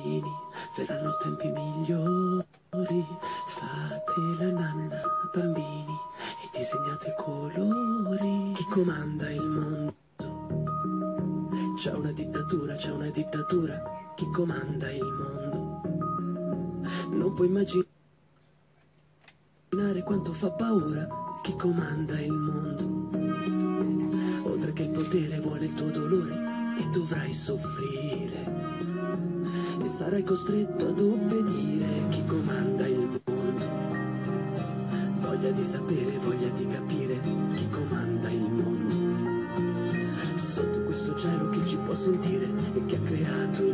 bambini, verranno tempi migliori. Fate la nanna, bambini, e disegnate colori. Chi comanda il mondo? C'è una dittatura, c'è una dittatura. Chi comanda il mondo? Non puoi immaginare quanto fa paura chi comanda il mondo. Oltre che il potere vuole il tuo dolore e dovrai soffrire. E sarai costretto ad obbedire chi comanda il mondo. Voglia di sapere, voglia di capire chi comanda il mondo. Sotto questo cielo che ci può sentire e che ha creato il mondo.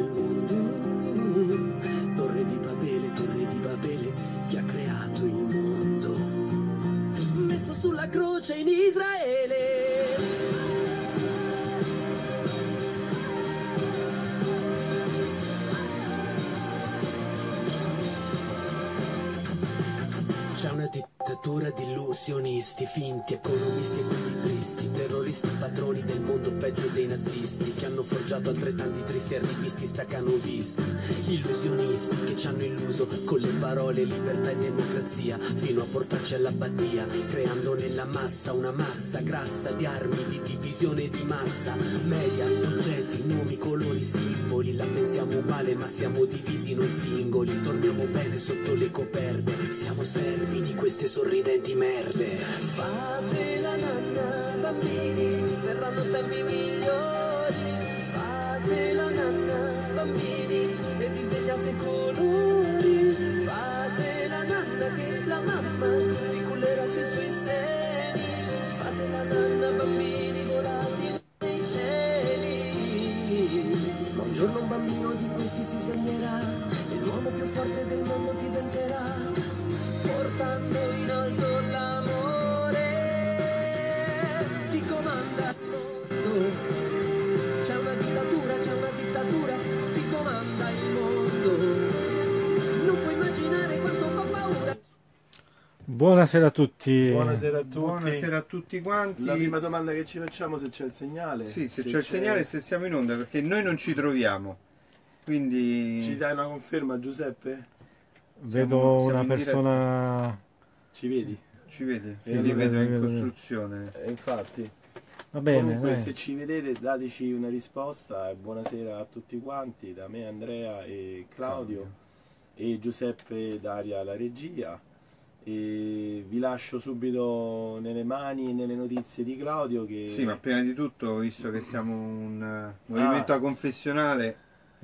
Illusionisti, finti economisti e equilibristi, terroristi padroni del mondo peggio dei nazisti, che hanno forgiato altrettanti tristi arrivisti staccanovisti, illusionisti che ci hanno illuso con le parole libertà e democrazia, fino a portarci all'abbatia, creando nella massa una massa grassa di armi, di divisione di massa, media, oggetti, nomi, colori, simboli, la pensiamo uguale ma siamo divisi noi singoli, dormiamo bene sotto le coperte, queste sorridenti merde. Fate la nanna, bambini, verranno tempi migliori. Fate la nanna, bambini, e disegnate colori. Buonasera a tutti. Buonasera a tutti. Buonasera a tutti quanti. La prima domanda che ci facciamo se c'è il segnale. Sì, se, c'è il segnale e se siamo in onda, perché noi non ci troviamo. Quindi Ci dai una conferma Giuseppe? Vedo siamo una in diretta. persona. Ci vedi? ci vede, Sì, in vedo, vedo. costruzione. Eh, infatti. Va bene, Comunque dai. se ci vedete dateci una risposta. e Buonasera a tutti quanti, da me Andrea e Claudio e Giuseppe Daria la regia. E vi lascio subito nelle mani e nelle notizie di Claudio che Sì, ma prima di tutto, visto che siamo un eh, movimento Ah. aconfessionale,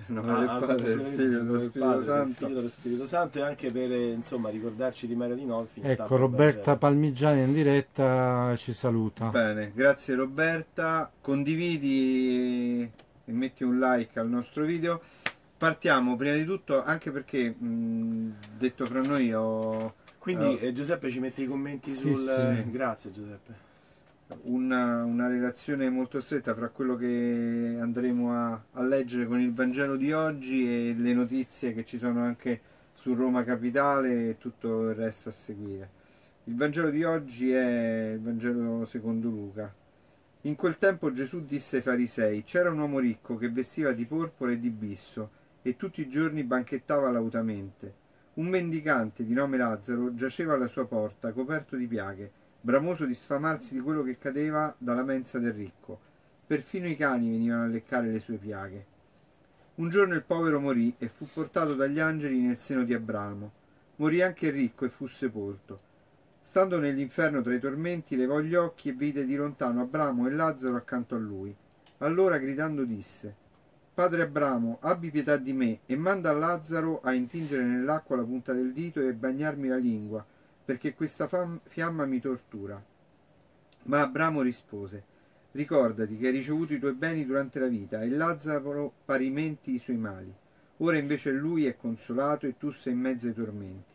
in nome Ah, del ah, Padre, del Figlio del dello Spirito Padre, del Santo. Figlio e dello Spirito Santo e anche per eh, insomma ricordarci di Maria Dinolfi. Ecco, Roberta. Palmigiani in diretta ci saluta. Bene, grazie Roberta. Condividi e metti un like al nostro video. Partiamo prima di tutto anche perché, mh, detto fra noi, ho Quindi Eh, Giuseppe ci mette i commenti Sì, sul... sì. Grazie Giuseppe. una, una relazione molto stretta fra quello che andremo a, a leggere con il Vangelo di oggi e le notizie che ci sono anche su Roma Capitale e tutto il resto a seguire. Il Vangelo di oggi è il Vangelo secondo Luca. In quel tempo Gesù disse ai farisei: C'era un uomo ricco che vestiva di porpora e di bisso e tutti i giorni banchettava lautamente. Un mendicante di nome Lazzaro giaceva alla sua porta, coperto di piaghe bramoso di sfamarsi di quello che cadeva dalla mensa del ricco. Perfino i cani venivano a leccare le sue piaghe. Un giorno il povero morì e fu portato dagli angeli nel seno di Abramo. Morì anche il ricco e fu sepolto. Stando nell'inferno tra i tormenti, levò gli occhi e vide di lontano Abramo e Lazzaro accanto a lui. Allora gridando disse: Padre Abramo, abbi pietà di me e manda Lazzaro a intingere nell'acqua la punta del dito e bagnarmi la lingua, perché questa fiamma mi tortura. Ma Abramo rispose, ricordati che hai ricevuto i tuoi beni durante la vita e Lazzaro parimenti i suoi mali. Ora invece lui è consolato e tu sei in mezzo ai tormenti.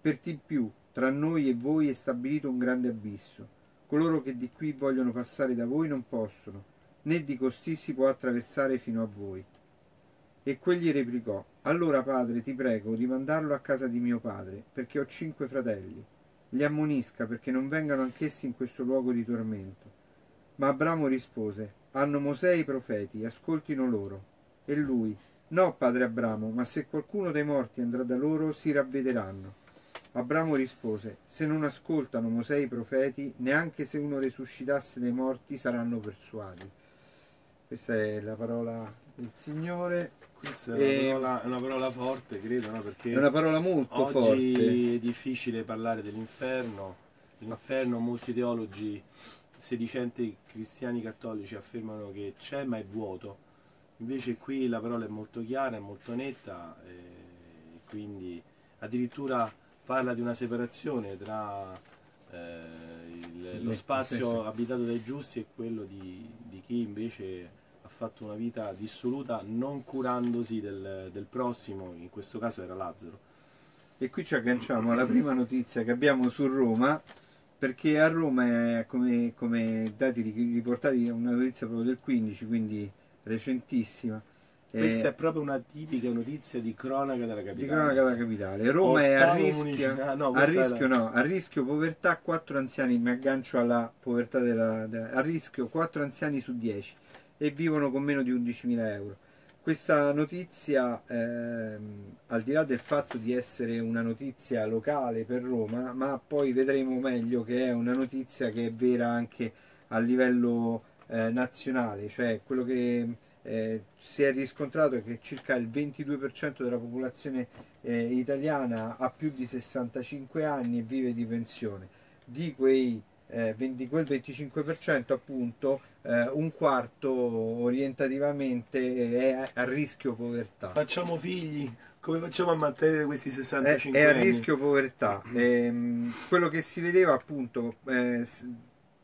Per di più, tra noi e voi è stabilito un grande abisso. Coloro che di qui vogliono passare da voi non possono, né di costì si può attraversare fino a voi. E quegli replicò, allora padre ti prego di mandarlo a casa di mio padre, perché ho cinque fratelli. Li ammonisca perché non vengano anch'essi in questo luogo di tormento. Ma Abramo rispose, hanno Mosè e i profeti, ascoltino loro. E lui, No, padre Abramo, ma se qualcuno dei morti andrà da loro, si ravvederanno. Abramo rispose, se non ascoltano Mosè e i profeti, neanche se uno risuscitasse dai morti saranno persuasi. Questa è la parola del Signore. Questa è una, parola, una parola forte, credo, no? Perché È una parola molto oggi forte. è difficile parlare dell'inferno. L'inferno, molti teologi sedicenti cristiani cattolici affermano che c'è ma è vuoto. Invece qui la parola è molto chiara, è molto netta, e quindi addirittura parla di una separazione tra eh, il- lo spazio abitato dai giusti e quello di, di chi invece fatto una vita dissoluta non curandosi del, del prossimo, in questo caso era Lazzaro. E qui ci agganciamo alla prima notizia che abbiamo su Roma, perché a Roma, è, come, come dati ri- riportati, è una notizia proprio del 15, quindi recentissima. eh, Questa è proprio una tipica notizia di cronaca della di capitale. cronaca della capitale. Roma è a Ottavo rischio, no, a rischio, era- no, a rischio povertà, 4 anziani, mi aggancio alla povertà della, della- a rischio 4 anziani su 10 e vivono con meno di 11.000 euro. Questa notizia, ehm, al di là del fatto di essere una notizia locale per Roma, ma poi vedremo meglio che è una notizia che è vera anche a livello eh, nazionale, cioè quello che eh, si è riscontrato è che circa il 22% della popolazione eh, italiana ha più di 65 anni e vive di pensione. Di, quei, eh, 20 quel 25% appunto eh, un quarto orientativamente è a rischio povertà. Facciamo figli, come facciamo a mantenere questi È, 65 è a anni? rischio povertà. Ehm, quello che si vedeva appunto eh,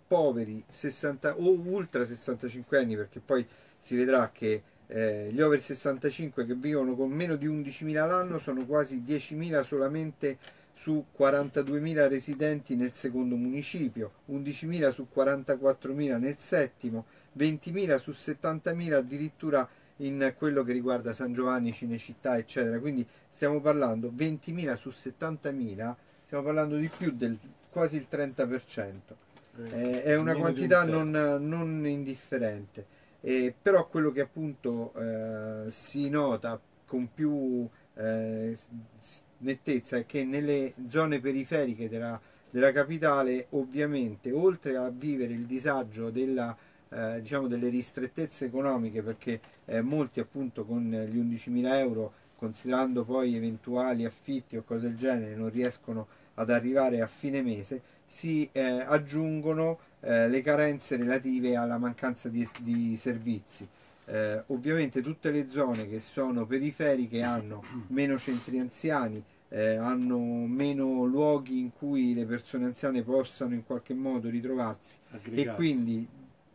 poveri 60 o ultra 65 anni perché poi si vedrà che eh, gli over 65 che vivono con meno di 11.000 l'anno sono quasi 10.000 solamente su 42.000 residenti nel secondo municipio, 11.000 su 44.000 nel settimo, 20.000 su 70.000 addirittura in quello che riguarda San Giovanni, Cinecittà, eccetera. Quindi stiamo parlando 20.000 su 70.000, stiamo parlando di più del quasi il 30%. Eh, Eh, è una un quantità non, non indifferente. Eh, però quello che appunto eh, si nota con più eh, nettezza è che nelle zone periferiche della, della capitale ovviamente oltre a vivere il disagio della, eh, diciamo delle ristrettezze economiche perché eh, molti appunto con gli 11.000 euro considerando poi eventuali affitti o cose del genere non riescono ad arrivare a fine mese si eh, aggiungono eh, le carenze relative alla mancanza di, di servizi. Eh, ovviamente tutte le zone che sono periferiche hanno meno centri anziani, eh, hanno meno luoghi in cui le persone anziane possano in qualche modo ritrovarsi e Aggregarsi. quindi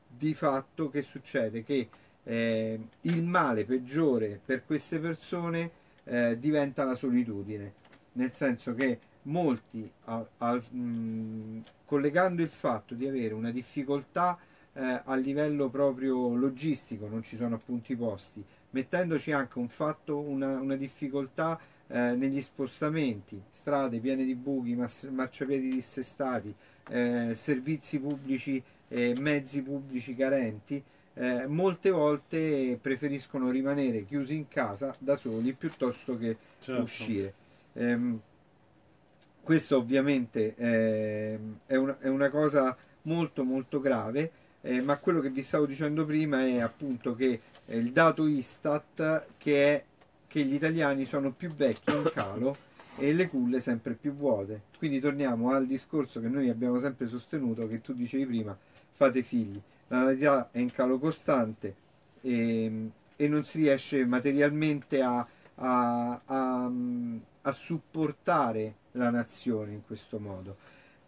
di fatto che succede? Che eh, il male peggiore per queste persone eh, diventa la solitudine, nel senso che molti, a- al- mh, collegando il fatto di avere una difficoltà eh, a livello proprio logistico, non ci sono appunti posti, mettendoci anche un fatto, una, una difficoltà eh, negli spostamenti, strade piene di buchi, marciapiedi dissestati, eh, servizi pubblici e mezzi pubblici carenti, eh, molte volte preferiscono rimanere chiusi in casa da soli piuttosto che Certo. uscire. Ehm, questo ovviamente ehm, è, una, è una cosa molto molto grave, eh, ma quello che vi stavo dicendo prima è appunto che eh, il dato Istat che è che gli italiani sono più vecchi in calo e le culle sempre più vuote. Quindi torniamo al discorso che noi abbiamo sempre sostenuto, che tu dicevi prima, fate figli. La natalità è in calo costante e, e non si riesce materialmente a, a- a- a supportare la nazione in questo modo.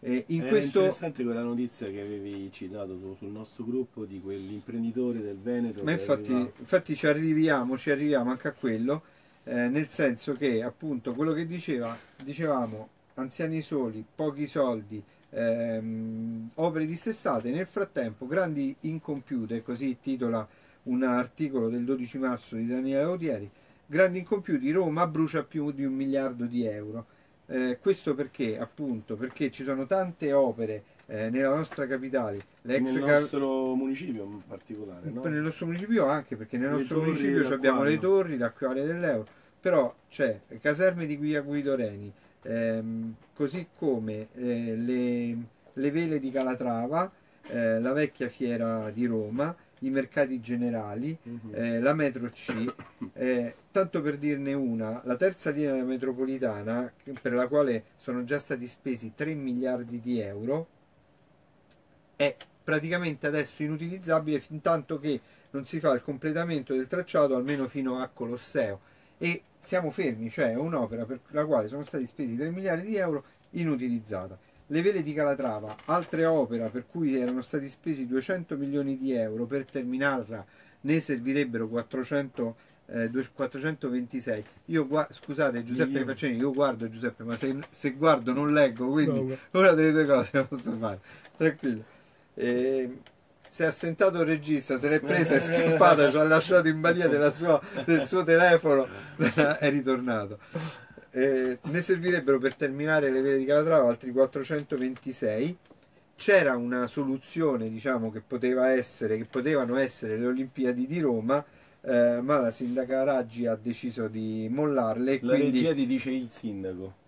E in Era questo interessante quella notizia che avevi citato tu sul nostro gruppo di quell'imprenditore del Veneto. Ma infatti, infatti ci arriviamo, ci arriviamo anche a quello, eh, nel senso che appunto quello che diceva, dicevamo anziani soli, pochi soldi, ehm, opere dissestate, nel frattempo grandi incompiute, così titola un articolo del 12 marzo di Daniele Autieri, grandi incompiuti, Roma brucia più di un miliardo di euro. Eh, questo perché? Appunto perché ci sono tante opere eh, nella nostra capitale, Nel nostro municipio in particolare, no? nel nostro municipio anche perché nel Le nostro municipio abbiamo le torri, l'acquario dell'Euro, però c'è caserme di Guia Guido Reni, ehm, così come eh, le, le vele di Calatrava, eh, la vecchia fiera di Roma, i mercati generali, Mhm. eh, la metro C, eh, tanto per dirne una, la terza linea metropolitana per la quale sono già stati spesi 3 miliardi di euro è praticamente adesso inutilizzabile fin tanto che non si fa il completamento del tracciato almeno fino a Colosseo e siamo fermi, cioè è un'opera per la quale sono stati spesi 3 miliardi di euro inutilizzata. Le vele di Calatrava, altra opera per cui erano stati spesi 200 milioni di euro per terminarla, ne servirebbero 400, eh, due- 426. Io gua- scusate Giuseppe. Faccini, io guardo Giuseppe, ma se, se guardo non leggo, quindi No, una delle due cose posso fare, tranquillo. E si è assentato il regista, se l'è presa, è scappata, ci ha lasciato in balia sua- del suo telefono, è ritornato. Eh, ne servirebbero per terminare le vele di Calatrava altri 426. C'era una soluzione, diciamo, che poteva essere, che potevano essere le Olimpiadi di Roma, eh, ma la sindaca Raggi ha deciso di mollarle. La quindi... regia ti dice il sindaco.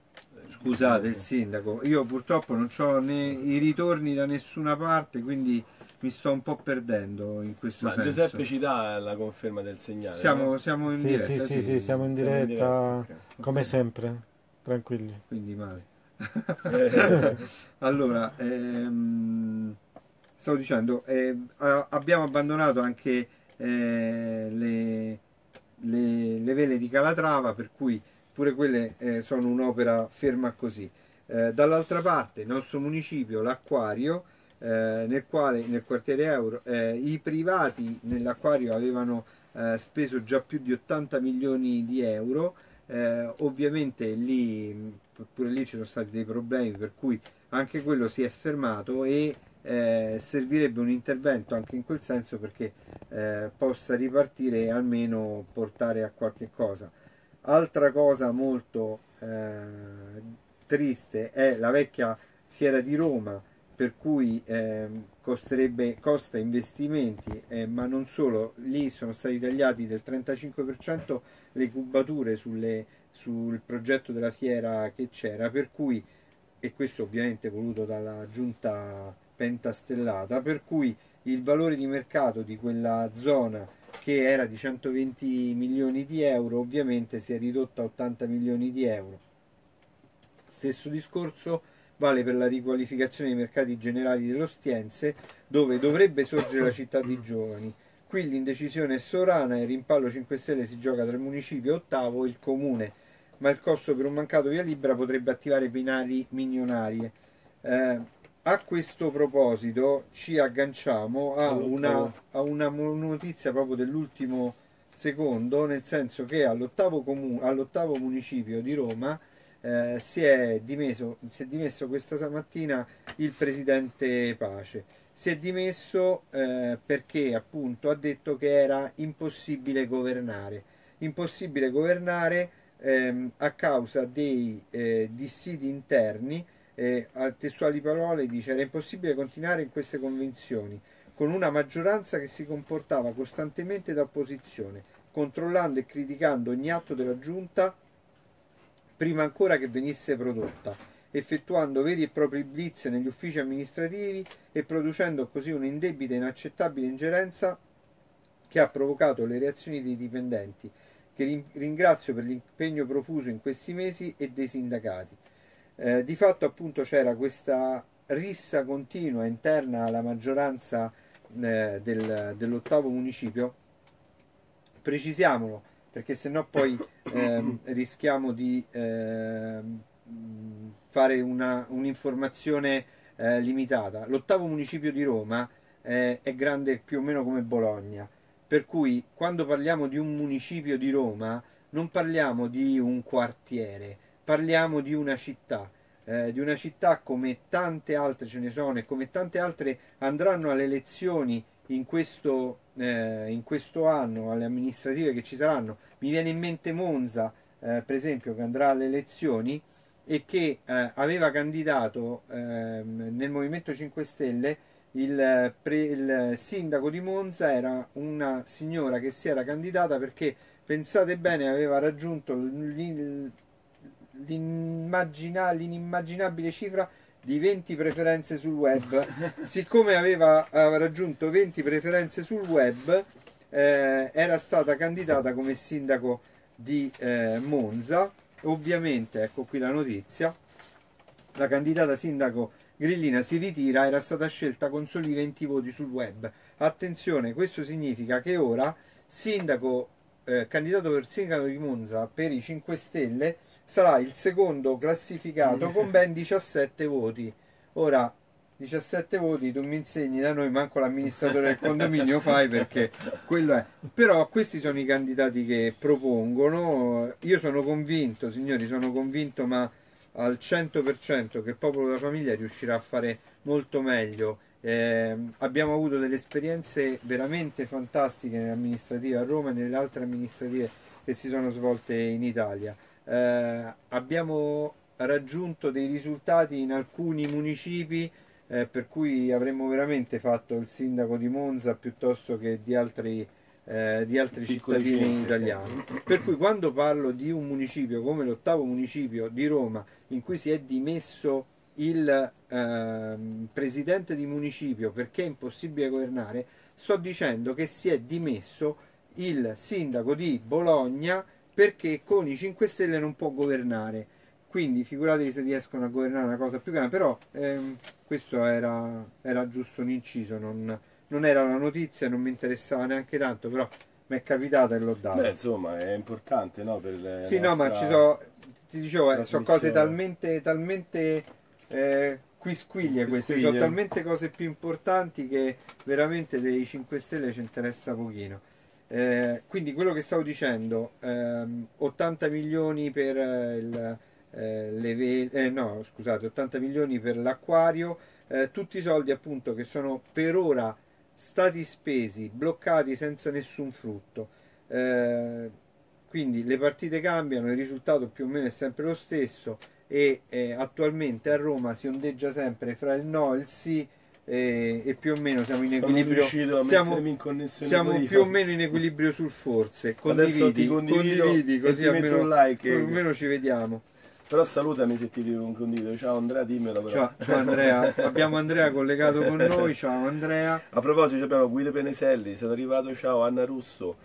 Scusate il sindaco, io purtroppo non ho né i ritorni da nessuna parte, quindi mi sto un po' perdendo in questo Ma senso. Giuseppe ci dà la conferma del segnale. siamo, no? siamo in Sì, diretta, sì, sì, sì, siamo in Siamo in diretta, diretta, come sempre, tranquilli. quindi male. Eh, allora, ehm, stavo dicendo, eh, abbiamo abbandonato anche eh, le, le- le vele di Calatrava, per cui pure quelle eh, sono un'opera ferma così. Eh, dall'altra parte, il nostro municipio, l'acquario, eh, nel quale nel quartiere Euro eh, i privati nell'acquario avevano eh, speso già più di 80 milioni di euro. Ovviamente lì pure lì ci sono stati dei problemi per cui anche quello si è fermato e eh, servirebbe un intervento anche in quel senso perché eh, possa ripartire e almeno portare a qualche cosa. Altra cosa molto eh, triste è la vecchia fiera di Roma per cui costerebbe, costa investimenti, eh, ma non solo, lì sono stati tagliati del 35% le cubature sulle- sul progetto della fiera che c'era, per cui, e questo ovviamente voluto dalla giunta pentastellata, per cui il valore di mercato di quella zona che era di 120 milioni di euro ovviamente si è ridotto a 80 milioni di euro. Stesso discorso vale per la riqualificazione dei mercati generali dell'Ostiense, dove dovrebbe sorgere la città di giovani. Qui l'indecisione è sovrana e il rimpallo 5 Stelle si gioca tra il municipio ottavo e il comune, ma il costo per un mancato via libera potrebbe attivare penali milionarie. Eh, a questo proposito ci agganciamo a una, a una notizia proprio dell'ultimo secondo, nel senso che all'ottavo, comu- all'ottavo municipio di Roma eh, si, è dimesso, si è dimesso questa mattina il presidente Pace. Si è dimesso eh, perché appunto ha detto che era impossibile governare. Impossibile governare ehm, a causa dei eh, dissidi interni. Eh, a testuali parole dice era impossibile continuare in queste convenzioni con una maggioranza che si comportava costantemente da opposizione, controllando e criticando ogni atto della giunta prima ancora che venisse prodotta, effettuando veri e propri blitz negli uffici amministrativi e producendo così un'indebita e inaccettabile ingerenza che ha provocato le reazioni dei dipendenti, che rin- ringrazio per l'impegno profuso in questi mesi e dei sindacati. Eh, di fatto appunto c'era questa rissa continua interna alla maggioranza eh, del- dell'ottavo municipio. Precisiamolo, perché sennò poi ehm, rischiamo di ehm, fare una- un'informazione eh, limitata. L'ottavo municipio di Roma eh, è grande più o meno come Bologna, per cui quando parliamo di un municipio di Roma non parliamo di un quartiere, parliamo di una città. eh, di una città come tante altre ce ne sono e come tante altre andranno alle elezioni in questo, eh, in questo anno, alle amministrative che ci saranno. Mi viene in mente Monza, eh, per esempio, che andrà alle elezioni e che eh, aveva candidato ehm, nel Movimento 5 Stelle il, pre, il, sindaco di Monza era una signora che si era candidata perché pensate bene aveva raggiunto l'inimmaginabile cifra di 20 preferenze sul web siccome aveva, raggiunto 20 preferenze sul web eh, era stata candidata come sindaco di eh, Monza ovviamente ecco qui la notizia la candidata sindaco Grillina si ritira, era stata scelta con soli 20 voti sul web. Attenzione, questo significa che ora sindaco, eh, candidato per sindaco di Monza per i 5 Stelle sarà il secondo classificato con ben 17 voti. Ora, 17 voti tu mi insegni da noi, manco l'amministratore del condominio fai perché quello è. Però questi sono i candidati che propongono. Io sono convinto, signori, sono convinto, ma al 100% che il popolo della famiglia riuscirà a fare molto meglio. Eh, abbiamo avuto delle esperienze veramente fantastiche nelle amministrative a Roma e nelle altre amministrative che si sono svolte in Italia. Eh, abbiamo raggiunto dei risultati in alcuni municipi eh, per cui avremmo veramente fatto il sindaco di Monza piuttosto che di altri eh, di altri cittadini italiani. Per cui quando parlo di un municipio come l'ottavo municipio di Roma in cui si è dimesso il eh, presidente di municipio perché è impossibile governare, sto dicendo che si è dimesso il sindaco di Bologna perché con i 5 Stelle non può governare. Quindi figuratevi se riescono a governare una cosa più grande, però ehm, questo era, era giusto un inciso, non, non era una notizia, non mi interessava neanche tanto, però mi è capitata e l'ho data. Beh, insomma, è importante, no? Per sì, no, ma ci sono, ti dicevo, eh, sono cose talmente, talmente eh, quisquiglie queste, sono talmente cose più importanti che veramente dei 5 Stelle ci interessa pochino. Eh, quindi quello che stavo dicendo, ehm, 80 milioni per eh, il, eh, le ve- eh, no, scusate, 80 milioni per l'acquario, eh, tutti i soldi appunto che sono per ora stati spesi, bloccati senza nessun frutto. Quindi le partite cambiano, il risultato più o meno è sempre lo stesso e attualmente a Roma si ondeggia sempre fra il no e il sì e, e più o meno siamo in equilibrio siamo, siamo più o meno in equilibrio sul forse condividi, condividi così almeno, like almeno ci vediamo però salutami se ti dico un condivido. Ciao Andrea, dimmelo però. Ciao, ciao Andrea, abbiamo Andrea collegato con noi. Ciao Andrea. A proposito abbiamo Guido Peneselli, sono arrivato, ciao Anna Russo.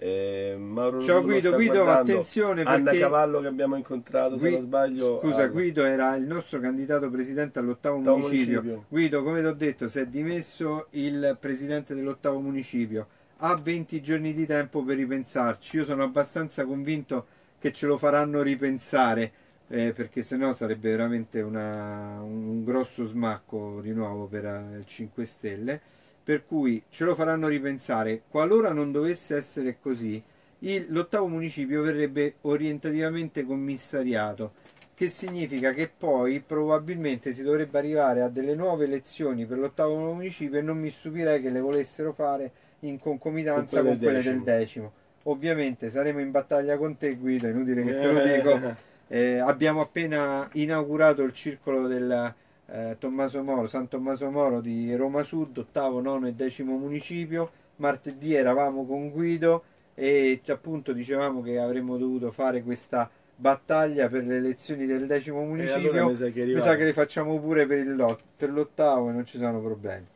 Eh, Mauro Ciao Guido, Guido attenzione perché Anna Cavallo che abbiamo incontrato Gui... se non sbaglio scusa Anna. Guido era il nostro candidato presidente all'ottavo municipio. municipio. Guido come ti ho detto si è dimesso il presidente dell'ottavo municipio. Ha 20 giorni di tempo per ripensarci. Io sono abbastanza convinto che ce lo faranno ripensare eh, perché sennò sarebbe veramente una, un grosso smacco di nuovo per eh, il 5 Stelle per cui ce lo faranno ripensare. Qualora non dovesse essere così il, l'ottavo municipio verrebbe orientativamente commissariato che significa che poi probabilmente si dovrebbe arrivare a delle nuove elezioni per l'ottavo municipio e non mi stupirei che le volessero fare in concomitanza con quelle, con quelle del decimo. ovviamente saremo in battaglia con te Guido, inutile che te lo dico. Eh, abbiamo appena inaugurato il circolo del eh, Tommaso Moro, San Tommaso Moro di Roma Sud, ottavo, nono e decimo municipio. Martedì eravamo con Guido e appunto dicevamo che avremmo dovuto fare questa battaglia per le elezioni del decimo municipio. Allora mi, sa mi, sa che le facciamo pure per, il, per l'ottavo e non ci sono problemi.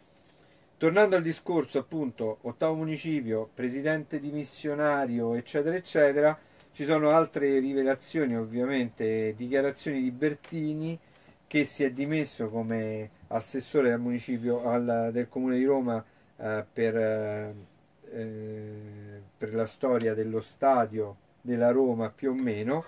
Tornando al discorso, appunto, ottavo municipio, presidente dimissionario, eccetera, eccetera ci sono altre rivelazioni, ovviamente, dichiarazioni di Bertini che si è dimesso come assessore del municipio al, del comune di Roma eh, per, eh, per la storia dello stadio della Roma più o meno,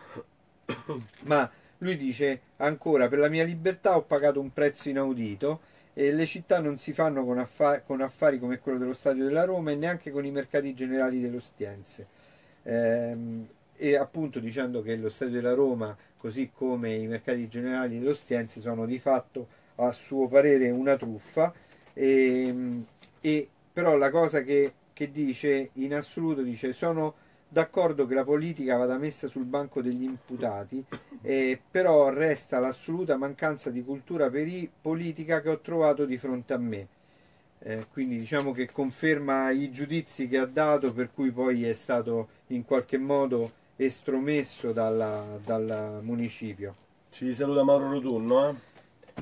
ma lui dice ancora per la mia libertà ho pagato un prezzo inaudito e le città non si fanno con, affari, con affari come quello dello stadio della Roma e neanche con i mercati generali dell'Ostiense. Eh, e appunto dicendo che lo stadio della Roma, così come i mercati generali dell'Ostiense, sono di fatto a suo parere una truffa. E, e però la cosa che, che dice in assoluto dice sono d'accordo che la politica vada messa sul banco degli imputati eh, però resta l'assoluta mancanza di cultura peri- politica che ho trovato di fronte a me. Eh, quindi diciamo che conferma i giudizi che ha dato, per cui poi è stato in qualche modo estromesso dalla- dal municipio. Ci saluta Mauro Rotunno, eh?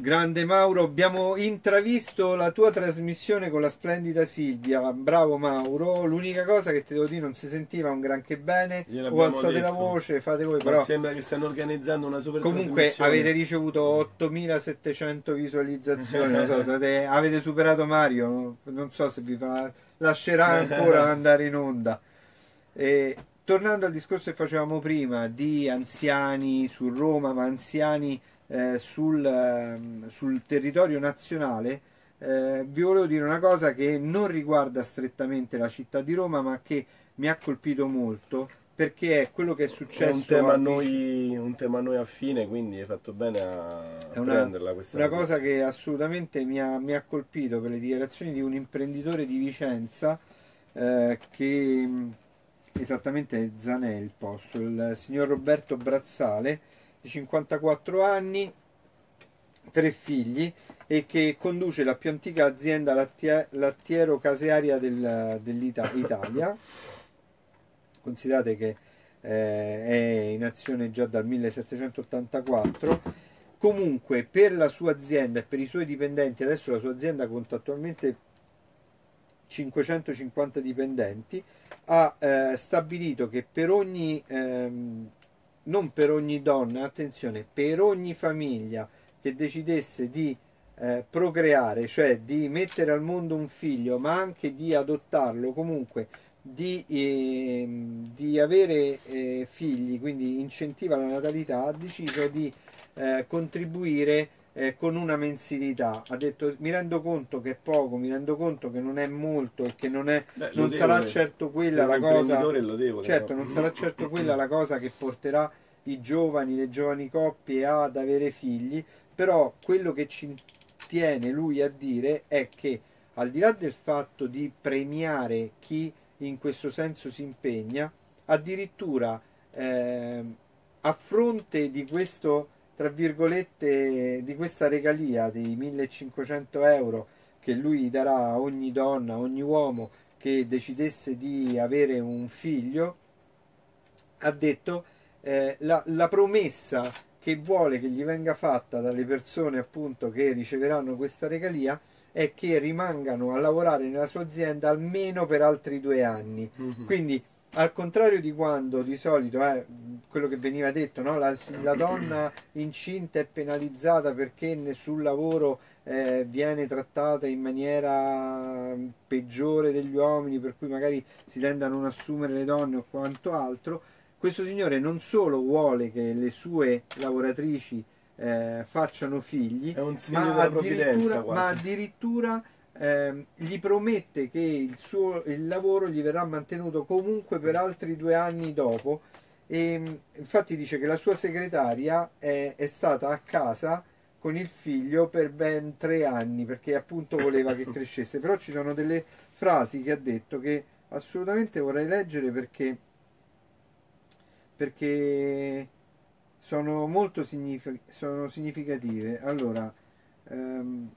Grande Mauro, abbiamo intravisto la tua trasmissione con la splendida Silvia. Bravo Mauro. L'unica cosa che ti devo dire non si sentiva un granché bene. O alzate la detto. voce, fate voi. Ma Però sembra che stanno organizzando una super comunque avete ricevuto 8700 visualizzazioni. Non so, siete- avete superato Mario. no? Non so se vi fa, lascerà ancora andare in onda. E, tornando al discorso che facevamo prima di anziani su Roma, ma anziani eh, sul, ehm, sul territorio nazionale, eh, vi volevo dire una cosa che non riguarda strettamente la città di Roma, ma che mi ha colpito molto perché è quello che è È successo un tema, a noi, un tema a noi affine, quindi hai fatto bene a È una, prenderla questa una cosa che assolutamente mi ha, mi ha colpito per le dichiarazioni di un imprenditore di Vicenza eh, che esattamente Zanè il posto, il signor Roberto Brazzale di 54 anni, tre figli e che conduce la più antica azienda lattie- lattiero-casearia del- dell'Italia. Considerate che eh, è in azione già dal 1784. Comunque, per la sua azienda e per i suoi dipendenti, adesso la sua azienda conta attualmente 550 dipendenti, ha eh, stabilito che per ogni, ehm, non per ogni donna, attenzione, per ogni famiglia che decidesse di eh, procreare, cioè di mettere al mondo un figlio, ma anche di adottarlo, comunque di, ehm, di avere eh, figli, quindi incentiva la natalità, ha deciso di eh, contribuire eh, con una mensilità. Ha detto mi rendo conto che è poco, mi rendo conto che non è molto e che non, è, Beh, non sarà certo quella la cosa. lodevole, Certo, no? non sarà certo quella la cosa che porterà i giovani, le giovani coppie ad avere figli, però quello che ci tiene lui a dire è che al di là del fatto di premiare chi in questo senso si impegna, addirittura ehm, a fronte di questo, tra virgolette, di questa regalia dei 1500 euro che lui darà a ogni donna, a ogni uomo che decidesse di avere un figlio, ha detto eh, la, la promessa che vuole che gli venga fatta dalle persone appunto che riceveranno questa regalia è che rimangano a lavorare nella sua azienda almeno per altri due anni. Mhm. Quindi, al contrario di quando di solito è quello che veniva detto, no? la, la donna incinta è penalizzata perché sul lavoro eh, viene trattata in maniera peggiore degli uomini, per cui magari si tende a non assumere le donne o quanto altro. Questo signore non solo vuole che le sue lavoratrici eh, facciano figli, È un segno ma addirittura, ma addirittura ehm, gli promette che il, suo, il lavoro gli verrà mantenuto comunque per altri due anni dopo. E, mh, infatti dice che la sua segretaria è, è stata a casa con il figlio per ben tre anni perché appunto voleva che crescesse. Però ci sono delle frasi che ha detto che assolutamente vorrei leggere perché, perché sono molto signifi- sono significative. Allora, ehm,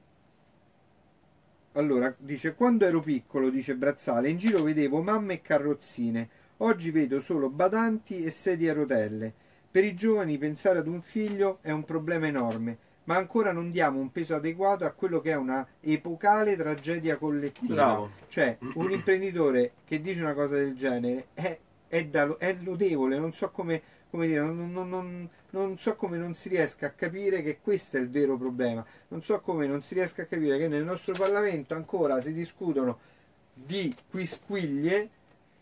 allora, dice, quando ero piccolo, dice Brazzale, in giro vedevo mamme e carrozzine, oggi vedo solo badanti e sedie a rotelle. Per i giovani pensare ad un figlio è un problema enorme, ma ancora non diamo un peso adeguato a quello che è una epocale tragedia collettiva. Bravo. Cioè, un imprenditore che dice una cosa del genere è, è da- è lodevole, non so come, come dire, non, non- non- non so come non si riesca a capire che questo è il vero problema. Non so come non si riesca a capire che nel nostro Parlamento ancora si discutono di quisquiglie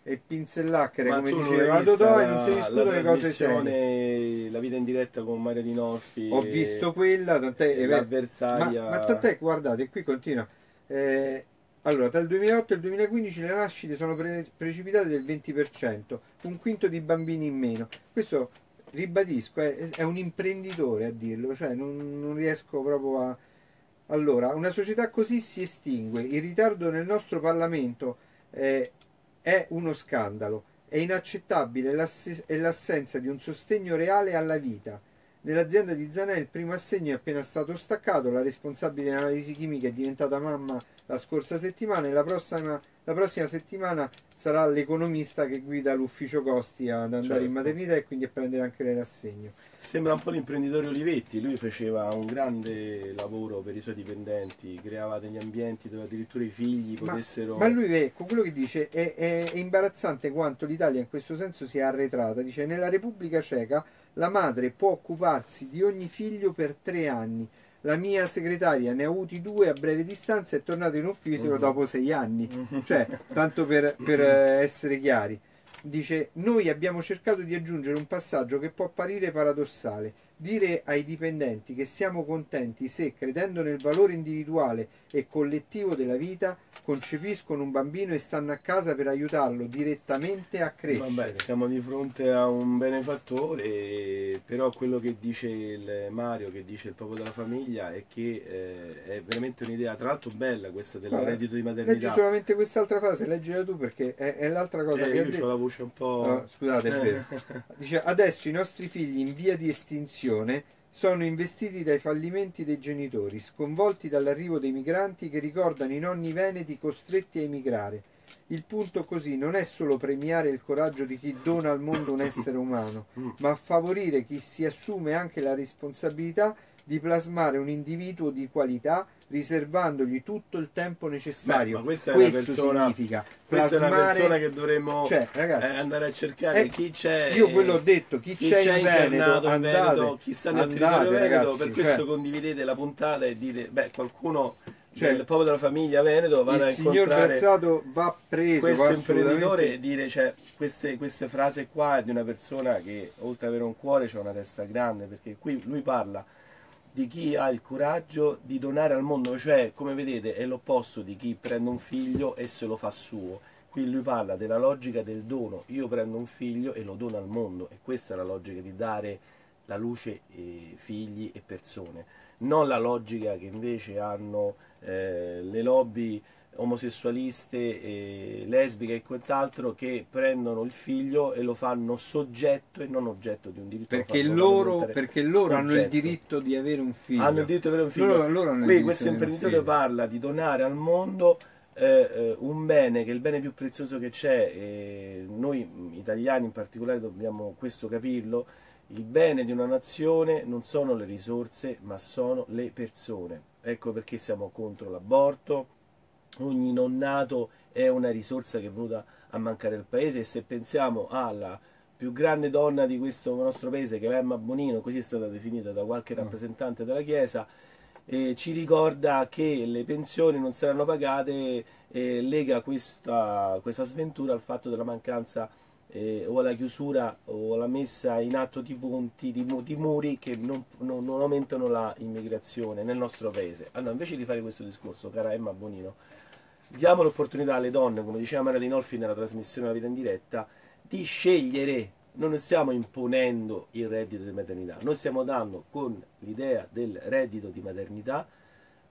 e pinzellacchere, Ma come diceva Totò, e non si discutono le cose serie. La vita in diretta con Mario Dinolfi Ho e- visto quella, tant'è, eh, ma, l'avversaria ma tant'è, guardate, qui continua. Eh, allora, tra il 2008 e il 2015 le nascite sono pre- precipitate del 20%, un quinto di bambini in meno. Questo, ribadisco, è, è un imprenditore a dirlo, cioè non, non riesco proprio a... Allora, una società così si estingue, il ritardo nel nostro Parlamento eh, è uno scandalo, è inaccettabile l'ass- è l'assenza di un sostegno reale alla vita. Nell'azienda di Zanè il primo assegno è appena stato staccato, la responsabile di analisi chimica è diventata mamma la scorsa settimana e la prossima, la prossima settimana sarà l'economista che guida l'ufficio costi ad andare Certo. in maternità e quindi a prendere anche lei l'assegno. Sembra un po' l'imprenditore Olivetti, lui faceva un grande lavoro per i suoi dipendenti, creava degli ambienti dove addirittura i figli Ma, potessero... ma lui, ecco, quello che dice è, è- è imbarazzante quanto l'Italia in questo senso sia arretrata. Dice, nella Repubblica Ceca la madre può occuparsi di ogni figlio per tre anni. La mia segretaria ne ha avuti due a breve distanza e è tornata in ufficio Mhm. dopo sei anni. Mhm. Cioè, tanto per, per, eh, essere chiari. Dice, noi abbiamo cercato di aggiungere un passaggio che può apparire paradossale. Dire ai dipendenti che siamo contenti se, credendo nel valore individuale e collettivo della vita, concepiscono un bambino e stanno a casa per aiutarlo direttamente a crescere. Vabbè, siamo di fronte a un benefattore, però quello che dice il Mario, che dice il popolo della famiglia, è che eh, è veramente un'idea, tra l'altro bella questa del Guarda, reddito di Leggi maternità. solamente quest'altra frase, leggila tu perché è, è l'altra cosa Eh, che io ho la voce un po'... No, scusate, è vero. Dice adesso i nostri figli in via di estinzione sono investiti dai fallimenti dei genitori, sconvolti dall'arrivo dei migranti che ricordano i nonni veneti costretti a emigrare. Il punto così non è solo premiare il coraggio di chi dona al mondo un essere umano, Mm. ma favorire chi si assume anche la responsabilità di plasmare un individuo di qualità riservandogli tutto il tempo necessario. Beh, ma questa è una Questo persona- significa Questa è una persona che dovremmo cioè, eh, ragazzi, andare a cercare eh, chi c'è. io quello ho detto, chi, chi c'è, c'è in Veneto, andate, Veneto, chi sta nel territorio Veneto, ragazzi, per questo cioè, condividete la puntata e dite, beh, qualcuno Cioè, del popolo della famiglia Veneto vada a il signor incontrare Versato va preso, questo va imprenditore e dire, cioè, queste, queste frasi qua è di una persona che oltre ad avere un cuore c'ha una testa grande, perché qui lui parla di chi ha il coraggio di donare al mondo, cioè come vedete è l'opposto di chi prende un figlio e se lo fa suo. Qui lui parla della logica del dono, io prendo un figlio e lo dono al mondo. E questa è la logica di dare la luce ai figli e persone, non la logica che invece hanno eh, le lobby omosessualiste, e lesbiche e quant'altro che prendono il figlio e lo fanno soggetto e non oggetto di un diritto. Perché loro, perché loro hanno il diritto di avere un figlio. Hanno il diritto di avere un figlio. Loro- loro Qui questo imprenditore parla di donare al mondo eh, eh, un bene che è il bene più prezioso che c'è, e noi italiani in particolare dobbiamo questo capirlo. Il bene di una nazione non sono le risorse, ma sono le persone. Ecco perché siamo contro l'aborto. Ogni non nato è una risorsa che è venuta a mancare al paese e se pensiamo alla più grande donna di questo nostro paese, che è Emma Bonino, così è stata definita da qualche Mm. rappresentante della Chiesa, eh, ci ricorda che le pensioni non saranno pagate e lega questa, questa sventura al fatto della mancanza eh, o alla chiusura o alla messa in atto di ponti, di, di muri che non, non- non aumentano la immigrazione nel nostro paese. Allora, invece di fare questo discorso, cara Emma Bonino, diamo l'opportunità alle donne, come diceva Maria Dinolfi nella trasmissione La vita in diretta, di scegliere. Non stiamo imponendo il reddito di maternità, noi stiamo dando con l'idea del reddito di maternità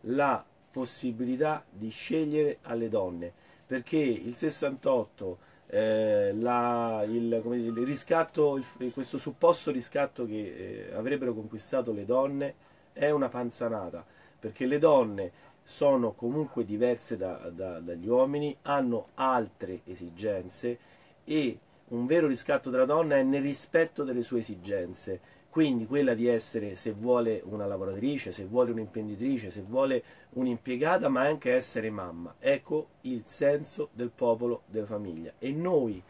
la possibilità di scegliere alle donne, perché il 68 eh, la- il, dire, il riscatto, il- questo supposto riscatto che eh, avrebbero conquistato le donne è una panzanata, perché le donne sono comunque diverse da- da- dagli uomini, hanno altre esigenze e un vero riscatto della donna è nel rispetto delle sue esigenze, quindi quella di essere, se vuole, una lavoratrice, se vuole un'imprenditrice, se vuole un'impiegata, ma anche essere mamma. Ecco il senso del popolo della famiglia. E noi,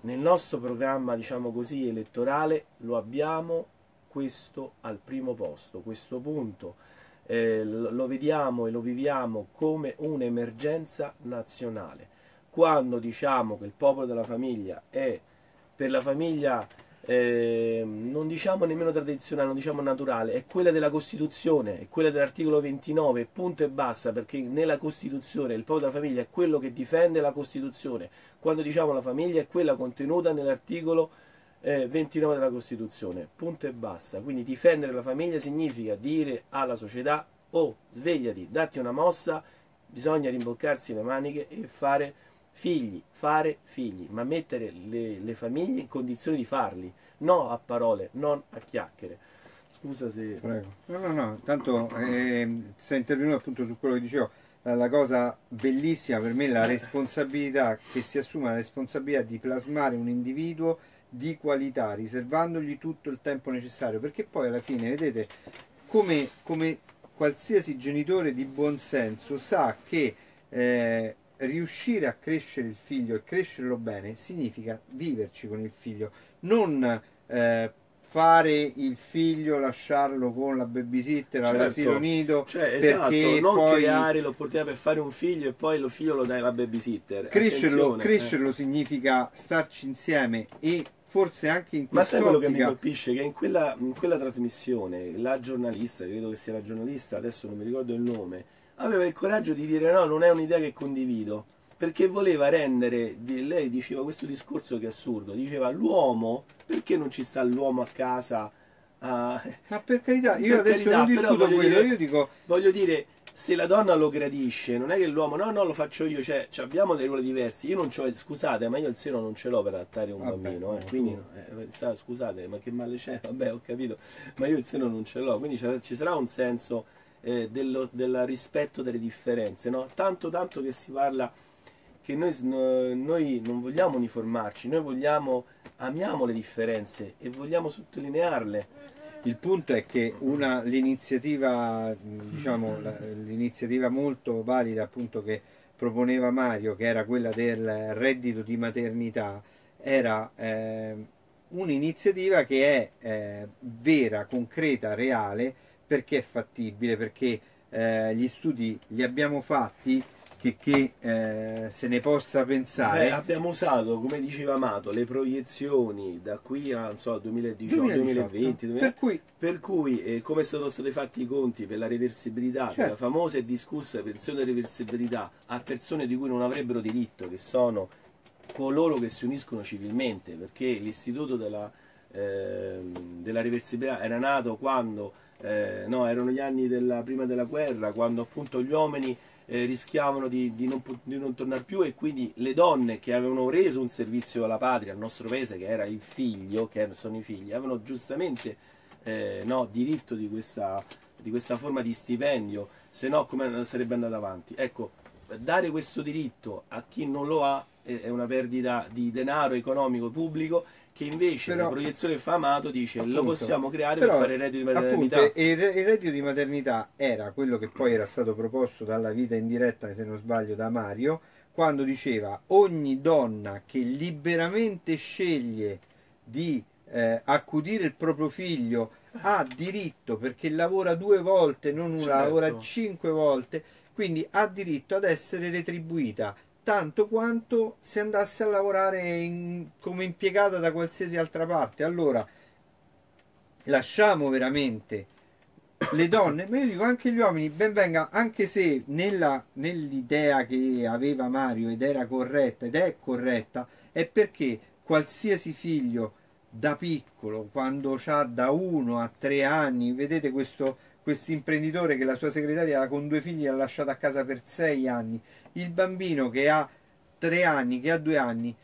nel nostro programma, diciamo così, elettorale, lo abbiamo questo al primo posto, questo punto. Eh, lo vediamo e lo viviamo come un'emergenza nazionale. Quando diciamo che il popolo della famiglia è per la famiglia eh, non diciamo nemmeno tradizionale, non diciamo naturale, è quella della Costituzione, è quella dell'articolo 29, punto e basta, perché nella Costituzione il popolo della famiglia è quello che difende la Costituzione. Quando diciamo la famiglia è quella contenuta nell'articolo eh, 29 della Costituzione, punto e basta. Quindi difendere la famiglia significa dire alla società, oh, svegliati, datti una mossa, bisogna rimboccarsi le maniche e fare figli, fare figli, ma mettere le, le famiglie in condizione di farli, no a parole, non a chiacchiere. Scusa se... Prego. No, no, no, tanto eh, sei intervenuto appunto su quello che dicevo. La, cosa bellissima per me è la responsabilità che si assume la responsabilità di plasmare un individuo di qualità, riservandogli tutto il tempo necessario, perché poi alla fine, vedete, come, come qualsiasi genitore di buon senso sa che eh, riuscire a crescere il figlio e crescerlo bene significa viverci con il figlio, non eh, fare il figlio, lasciarlo con la babysitter Certo. all'asilo nido, Cioè, perché esatto, non poi creare l'opportunità per fare un figlio e poi lo figlio lo dai alla babysitter. crescerlo, eh. crescerlo significa starci insieme e forse anche in Ma sai quello che mi colpisce? Che in quella, in quella trasmissione la giornalista, credo che sia la giornalista, adesso non mi ricordo il nome, aveva il coraggio di dire no, non è un'idea che condivido, perché voleva rendere, lei diceva questo discorso che è assurdo, diceva l'uomo, perché non ci sta l'uomo a casa a... Ma per carità, io Per adesso carità, non discuto quello, dire- io dico Voglio dire, se la donna lo gradisce, non è che l'uomo, no, no, lo faccio io, cioè, ci abbiamo dei ruoli diversi. Io non c'ho, scusate, ma io il seno non ce l'ho per allattare un Vabbè, bambino, eh, quindi, eh, sa, scusate, ma che male c'è? Vabbè, ho capito, ma io il seno non ce l'ho, quindi ci- sarà un senso eh, dello, del rispetto delle differenze, no? Tanto, tanto che si parla che noi, no- noi non vogliamo uniformarci, noi vogliamo, amiamo le differenze e vogliamo sottolinearle. Il punto è che una, l'iniziativa, diciamo, la- l'iniziativa molto valida appunto che proponeva Mario, che era quella del reddito di maternità, era eh, un'iniziativa che è eh, vera, concreta, reale, perché è fattibile, perché eh, gli studi li abbiamo fatti che, che, eh, se ne possa pensare. Beh, abbiamo usato, come diceva Amato, le proiezioni da qui a non so, 2018, 2020, 2020, Per cui per cui eh, come sono stati fatti i conti per la reversibilità, per Certo. la famosa e discussa pensione reversibilità a persone di cui non avrebbero diritto, che sono coloro che si uniscono civilmente, perché l'istituto della, ehm, della reversibilità era nato quando eh, no, erano gli anni della, prima della guerra, quando appunto gli uomini eh, rischiavano di, di non, di non tornare più e quindi le donne che avevano reso un servizio alla patria, al nostro paese, che era il figlio, che sono i figli, avevano giustamente eh, no, diritto di questa, di questa forma di stipendio, se no come sarebbe andata avanti. Ecco, dare questo diritto a chi non lo ha è è una perdita di denaro economico pubblico che invece Però- la proiezione che fa Amato dice lo Appunto. possiamo creare Però, per fare il reddito di maternità. Appunto, e il, il reddito di maternità era quello che poi era stato proposto dalla vita in diretta, se non sbaglio, da Mario, quando diceva ogni donna che liberamente sceglie di eh, accudire il proprio figlio ha diritto perché lavora due volte, non una, Certo. lavora cinque volte, quindi ha diritto ad essere retribuita tanto quanto se andasse a lavorare in- come impiegata da qualsiasi altra parte. Allora, lasciamo veramente le donne, ma io dico anche gli uomini, ben venga, anche se nella- nell'idea che aveva Mario ed era corretta ed è corretta, è perché qualsiasi figlio da piccolo, quando ha da uno a tre anni, vedete questo imprenditore che la sua segretaria con due figli l'ha lasciata a casa per sei anni, il bambino che ha tre anni, che ha due anni,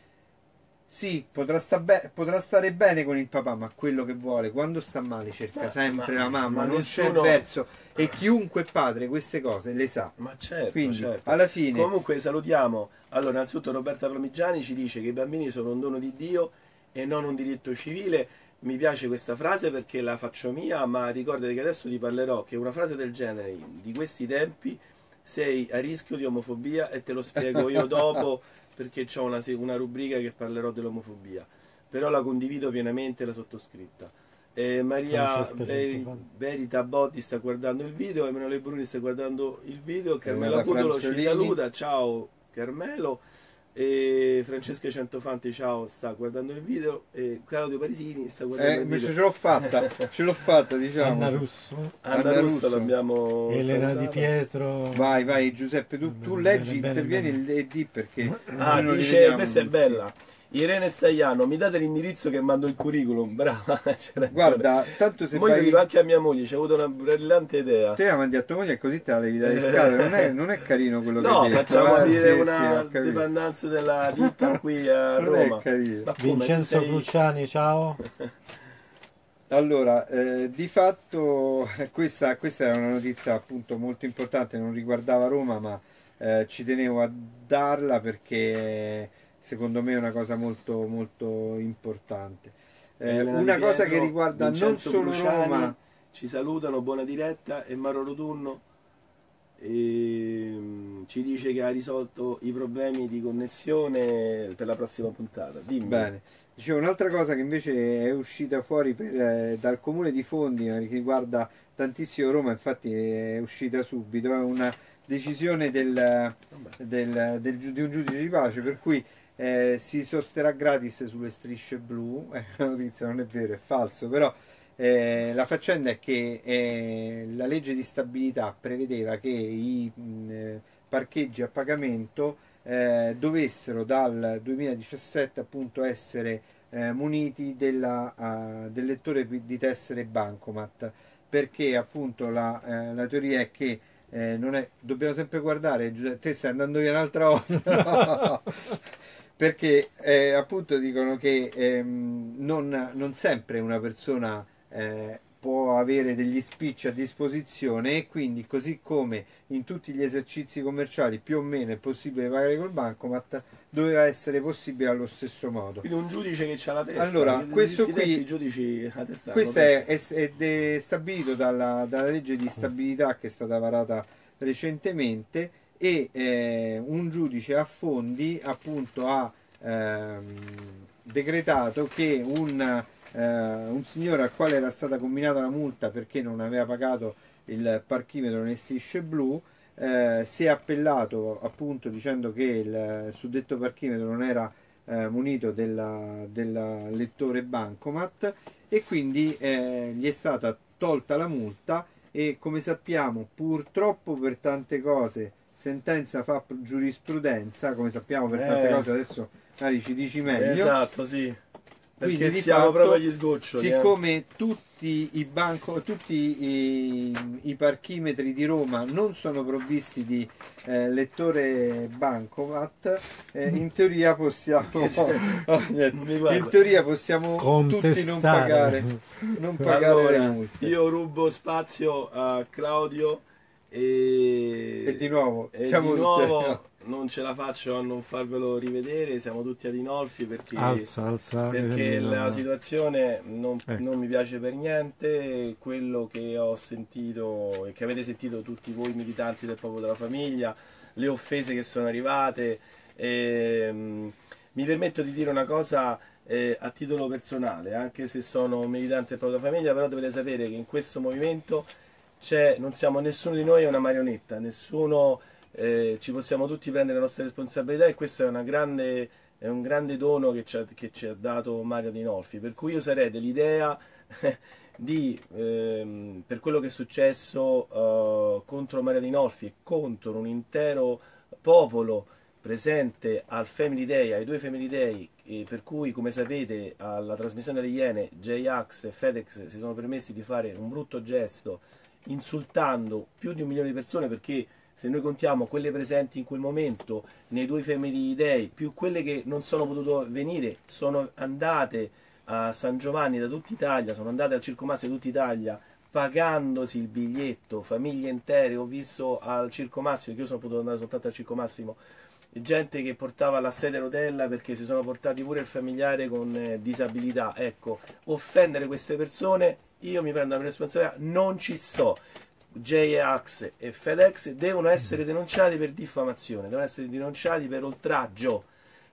sì, potrà, sta be- potrà stare bene con il papà, ma quello che vuole, quando sta male cerca Ma- sempre ma- la mamma, ma non nessuno- c'è verso. E chiunque padre queste cose le sa. Ma certo, Quindi, certo. alla fine, Comunque salutiamo. Allora, innanzitutto Roberta Promigiani ci dice che i bambini sono un dono di Dio e non un diritto civile. Mi piace questa frase perché la faccio mia, ma ricordate che adesso ti parlerò che una frase del genere di questi tempi sei a rischio di omofobia e te lo spiego io dopo perché ho una, una rubrica che parlerò dell'omofobia. Però la condivido pienamente la sottoscritta. Eh, Maria Veri-. Verita Botti sta guardando il video, Emanuele Bruni sta guardando il video, Carmela Emanuela Cudolo ci saluta, ciao Carmelo, e Francesca Centofanti ciao sta guardando il video, e Claudio Parisini sta guardando eh, il ce video. l'ho fatta, ce l'ho fatta, diciamo. Anna Russo, Anna, Anna Russo, Russo. l'abbiamo Elena salutata. Di Pietro. Vai, vai, Giuseppe, tu, tu Bene, leggi, bene, intervieni bene. e di perché Ah, dice, questa è tutti. bella. Irene Stagliano, mi date l'indirizzo che mando il curriculum, brava. Guarda, tanto se Mo io vai... dico anche a mia moglie, ci ha avuto una brillante idea. Te la mandi a tua moglie e così te la devi dare scale, non è, non è carino quello No, che hai detto. facciamo eh, aprire sì, una sì, dipendenza della ditta qui a Non è Roma. carino. Ma come, Vincenzo sei- Cruciani, ciao. Allora, eh, di fatto questa, questa è una notizia appunto molto importante, non riguardava Roma, ma eh, ci tenevo a darla perché secondo me è una cosa molto, molto importante. Eh, una Di cosa Pietro, che riguarda non Vincenzo solo Cruciani, Roma, ci salutano, buona diretta e Maro Rotunno ehm, ci dice che ha risolto i problemi di connessione per la prossima puntata. Dimmi. Bene. Dicevo, un'altra cosa che invece è uscita fuori per, eh, dal comune di Fondi, eh, che riguarda tantissimo Roma, infatti è uscita subito, è una decisione del, del- del di un giudice di pace per cui eh, si sosterrà gratis sulle strisce blu. È una notizia, non è vero, è falso, però eh, la faccenda è che eh, la legge di stabilità prevedeva che i mh, eh, parcheggi a pagamento eh, dovessero dal 2017 appunto essere eh, muniti della, ah, del lettore di tessere bancomat perché appunto la, eh, la teoria è che eh, è, dobbiamo sempre guardare te stai andando via un'altra volta perché eh, appunto dicono che ehm, non, non sempre una persona eh, può avere degli speech a disposizione e quindi così come in tutti gli esercizi commerciali più o meno è possibile pagare col bancomat doveva essere possibile allo stesso modo Quindi un giudice che ha la testa. Allora, questo qui- giudici a testa. questo è, è- ed è stabilito dalla, dalla legge di stabilità che è stata varata recentemente e eh, un giudice a fondi appunto ha ehm, decretato che un, eh, un signore al quale era stata combinata la multa perché non aveva pagato il parchimetro nelle strisce blu eh, si è appellato appunto dicendo che il suddetto parchimetro non era eh, munito del lettore bancomat e quindi eh, gli è stata tolta la multa e come sappiamo purtroppo per tante cose sentenza fa giurisprudenza come sappiamo per tante Eh. cose adesso magari ci dici meglio Esatto, sì. Perché Quindi, di siamo fatto, proprio agli sgoccioli. eh. siccome tutti i banco, tutti i, i parchimetri di Roma non sono provvisti di eh, lettore bancomat, eh, in teoria possiamo oh. Mi guarda. in teoria possiamo tutti non pagare, non pagare le Allora, multe. io rubo spazio a Claudio e, E di nuovo, e siamo di tutti- nuovo non ce la faccio a non farvelo rivedere, siamo tutti Adinolfi perché, Alza, alza. perché la situazione non, Ecco. non mi piace per niente, quello che ho sentito e che avete sentito tutti voi militanti del popolo della famiglia, le offese che sono arrivate, ehm, mi permetto di dire una cosa eh, a titolo personale, anche se sono militante del popolo della famiglia, però dovete sapere che in questo movimento c'è, non siamo nessuno di noi è una marionetta, nessuno eh, ci possiamo tutti prendere le nostre responsabilità e questo è, grande, è un grande dono che ci, ha, che ci ha dato Mario Dinolfi. Per cui io sarei dell'idea di, ehm, per quello che è successo eh, contro Mario Dinolfi e contro un intero popolo presente al Family Day, ai due Family Day, per cui, come sapete, alla trasmissione delle Iene, J-Ax e FedEx si sono permessi di fare un brutto gesto insultando più di un milione di persone perché se noi contiamo quelle presenti in quel momento nei due Family Day più quelle che non sono potute venire sono andate a San Giovanni da tutta Italia sono andate al Circo Massimo di tutta Italia pagandosi il biglietto famiglie intere ho visto al Circo Massimo che io sono potuto andare soltanto al Circo Massimo gente che portava la sedia a rotella perché si sono portati pure il familiare con eh, disabilità. Ecco offendere queste persone io mi prendo la mia responsabilità non ci sto J-Ax e FedEx devono essere denunciati per diffamazione, devono essere denunciati per oltraggio,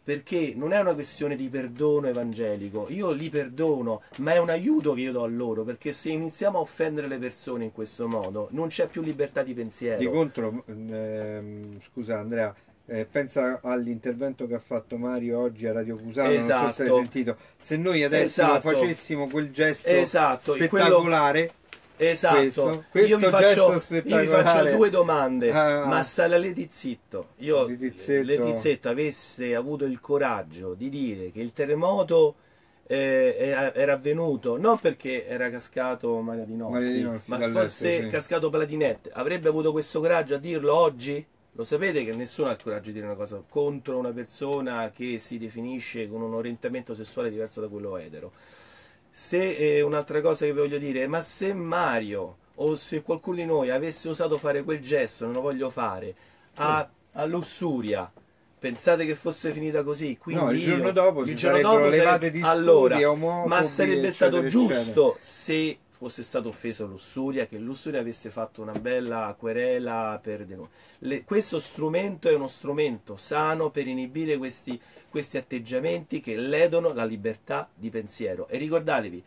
perché non è una questione di perdono evangelico, io li perdono, ma è un aiuto che io do a loro, perché se iniziamo a offendere le persone in questo modo non c'è più libertà di pensiero. Di contro, ehm, scusa Andrea, eh, pensa all'intervento che ha fatto Mario oggi a Radio Cusano, non so se Esatto. l'hai sentito. Se noi adesso Esatto. facessimo quel gesto Esatto, e quello- spettacolare, Esatto, Questo- questo io, vi faccio, io vi spettacolare. faccio due domande, Ah. ma se la Leti Zitto, io, Letizzetto. Leti Zitto avesse avuto il coraggio di dire che il terremoto eh, era avvenuto non perché era cascato Maria Di Noffi, Maria Di Noffi ma fosse sì. cascato Platinette, avrebbe avuto questo coraggio a dirlo oggi? Lo sapete che nessuno ha il coraggio di dire una cosa contro una persona che si definisce con un orientamento sessuale diverso da quello etero. se eh, un'altra cosa che voglio dire, ma se Mario o se qualcuno di noi avesse osato fare quel gesto, non lo voglio fare, a, a Lussuria, pensate che fosse finita così? Quindi no, il giorno io- dopo il giorno dopo levate sare- disturbi, allora, ma sarebbe eccetera, stato eccetera. giusto se fosse stato offeso Lussuria, che Lussuria avesse fatto una bella querela per denuncia. Le- questo strumento è uno strumento sano per inibire questi, questi atteggiamenti che ledono la libertà di pensiero. E ricordatevi,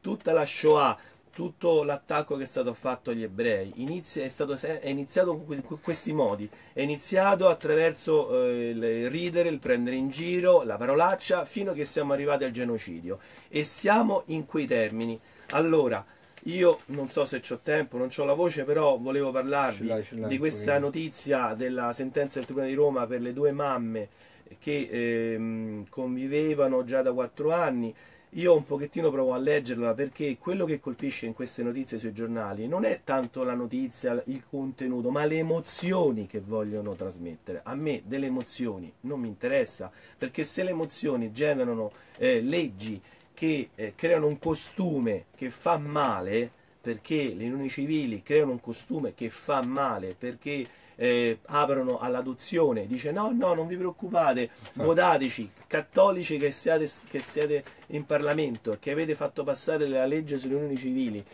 tutta la Shoah, tutto l'attacco che è stato fatto agli ebrei inizia- è, stato è iniziato con questi modi. È iniziato attraverso eh, il ridere, il prendere in giro, la parolaccia, fino a che siamo arrivati al genocidio. E siamo in quei termini. Allora, io non so se ho tempo, non ho la voce, però volevo Ce parlarvi l'hai, ce l'hai di questa notizia della sentenza del Tribunale di Roma per le due mamme che ehm, convivevano già da quattro anni. Io un pochettino provo a leggerla perché quello che colpisce in queste notizie sui giornali non è tanto la notizia, il contenuto, ma le emozioni che vogliono trasmettere. A me delle emozioni non mi interessa, perché se le emozioni generano eh, leggi che eh, creano un costume che fa male, perché le unioni civili creano un costume che fa male, perché eh, aprono all'adozione, dice no, no, non vi preoccupate, votateci, cattolici che siete, che siete in Parlamento che avete fatto passare la legge sulle unioni civili.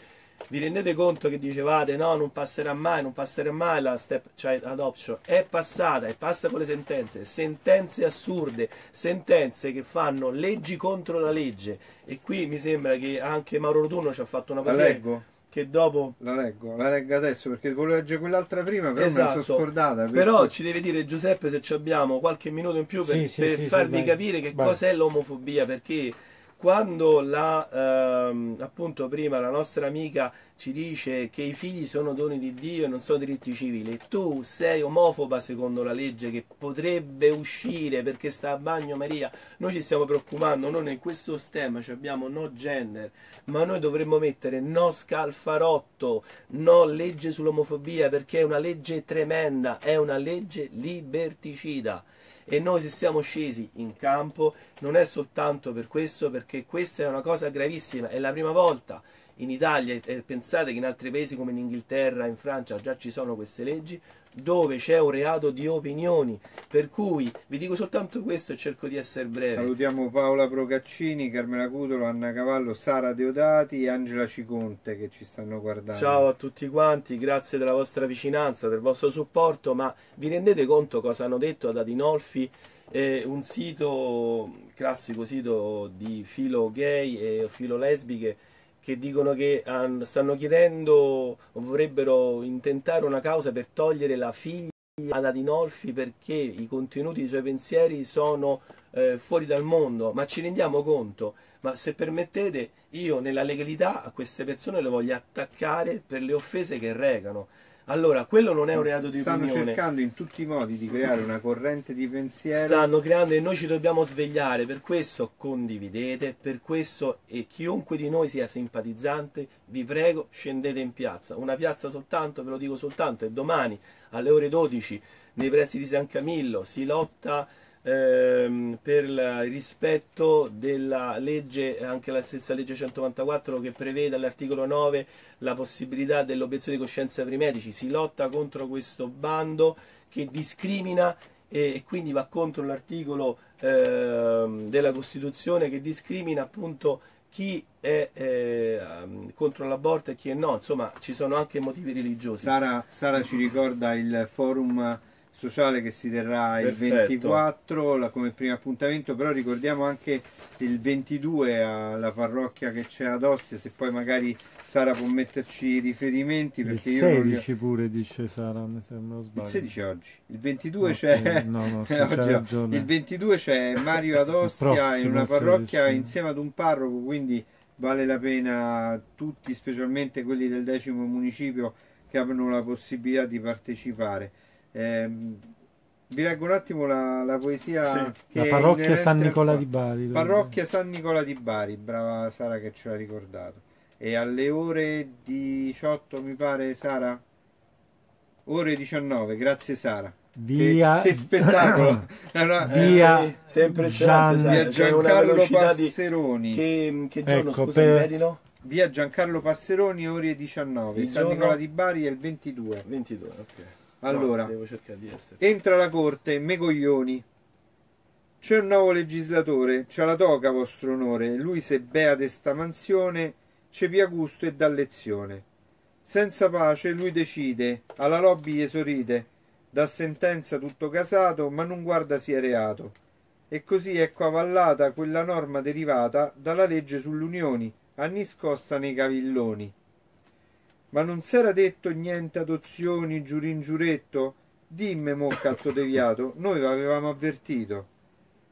Vi rendete conto che dicevate no, non passerà mai, non passerà mai la step child adoption? È passata e passa con le sentenze, sentenze assurde, sentenze che fanno leggi contro la legge. E qui mi sembra che anche Mauro Rotuno ci ha fatto una La poesia leggo? che dopo La leggo, la leggo adesso perché volevo leggere quell'altra prima, però me la Esatto. sono scordata. per Però cui- ci deve dire Giuseppe se ci abbiamo qualche minuto in più per, Sì, sì, per sì, sì, farvi vai. capire che Vai. cos'è l'omofobia, perché quando la, ehm, appunto prima la nostra amica ci dice che i figli sono doni di Dio e non sono diritti civili, tu sei omofoba secondo la legge che potrebbe uscire perché sta a bagno Maria, noi ci stiamo preoccupando, noi in questo stemma ci abbiamo no gender, ma noi dovremmo mettere no scalfarotto, no legge sull'omofobia perché è una legge tremenda, è una legge liberticida. E noi se siamo scesi in campo non è soltanto per questo, perché questa è una cosa gravissima, è la prima volta in Italia, e pensate che in altri paesi come in Inghilterra, in Francia già ci sono queste leggi, dove c'è un reato di opinioni. Per cui vi dico soltanto questo e cerco di essere breve. Salutiamo Paola Procaccini, Carmela Cutolo, Anna Cavallo, Sara Deodati e Angela Ciconte che ci stanno guardando. Ciao a tutti quanti, grazie della vostra vicinanza, del vostro supporto, ma vi rendete conto cosa hanno detto ad Adinolfi? È un sito, classico sito di filo gay e filo lesbiche che dicono che stanno chiedendo o vorrebbero intentare una causa per togliere la figlia ad Adinolfi perché i contenuti dei suoi pensieri sono eh, fuori dal mondo, ma ci rendiamo conto? Ma se permettete, io nella legalità a queste persone le voglio attaccare per le offese che recano. Allora, quello non è un reato di Stanno opinione. cercando in tutti i modi di creare una corrente di pensiero. Stanno creando e noi ci dobbiamo svegliare, per questo condividete, per questo e chiunque di noi sia simpatizzante, vi prego scendete in piazza, una piazza soltanto, ve lo dico soltanto, e domani alle ore 12 nei pressi di San Camillo si lotta ehm, per il rispetto della legge, anche la stessa legge 194 che prevede all'articolo 9 la possibilità dell'obiezione di coscienza per i medici, si lotta contro questo bando che discrimina e, quindi va contro l'articolo ehm, della Costituzione che discrimina appunto chi è eh, contro l'aborto e chi è no, insomma ci sono anche motivi religiosi. Sara, Sara ci ricorda il forum sociale che si terrà il Perfetto. 24 la- come primo appuntamento, però ricordiamo anche il 22 alla parrocchia che c'è ad Ostia, se poi magari Sara può metterci i riferimenti Il perché io ho- 16 pure dice Sara, mi sembra o Il sbaglio. 16 è oggi, il 22 Ok, c'è no, no, sì, Oggi c'ha no. ragione. il tutti, specialmente quelli del decimo municipio, che abbiano la possibilità di partecipare. Ehm, vi leggo un attimo la, la poesia Sì. che La è parrocchia San Nicola di Bari. Parrocchia San Nicola di Bari, brava Sara che ce l'ha ricordato. E alle ore 18 mi pare Sara? Ore 19, grazie Sara. Via... Che, che spettacolo! È una- Via Eh, sempre Gian- via Giancarlo velocità di... Passeroni. Che, che giorno, Ecco, scusa, per-? Via Giancarlo Passeroni, ore 19. Il San giorno? Nicola di Bari è il 22. 22, ok. Allora, No, devo cercare di essere. entra la corte, me coglioni. C'è un nuovo legislatore, c'ha la toga vostro onore, lui se bea de sta mansione, c'è via gusto e dà lezione. Senza pace lui decide, alla lobby gli sorride, da sentenza tutto casato, ma non guarda sia reato. E così ecco avallata quella norma derivata dalla legge sulle unioni, anniscosta nei cavilloni. Ma non s'era detto niente adozioni, giurin giuretto? Dimme, mo catto deviato, noi avevamo avvertito.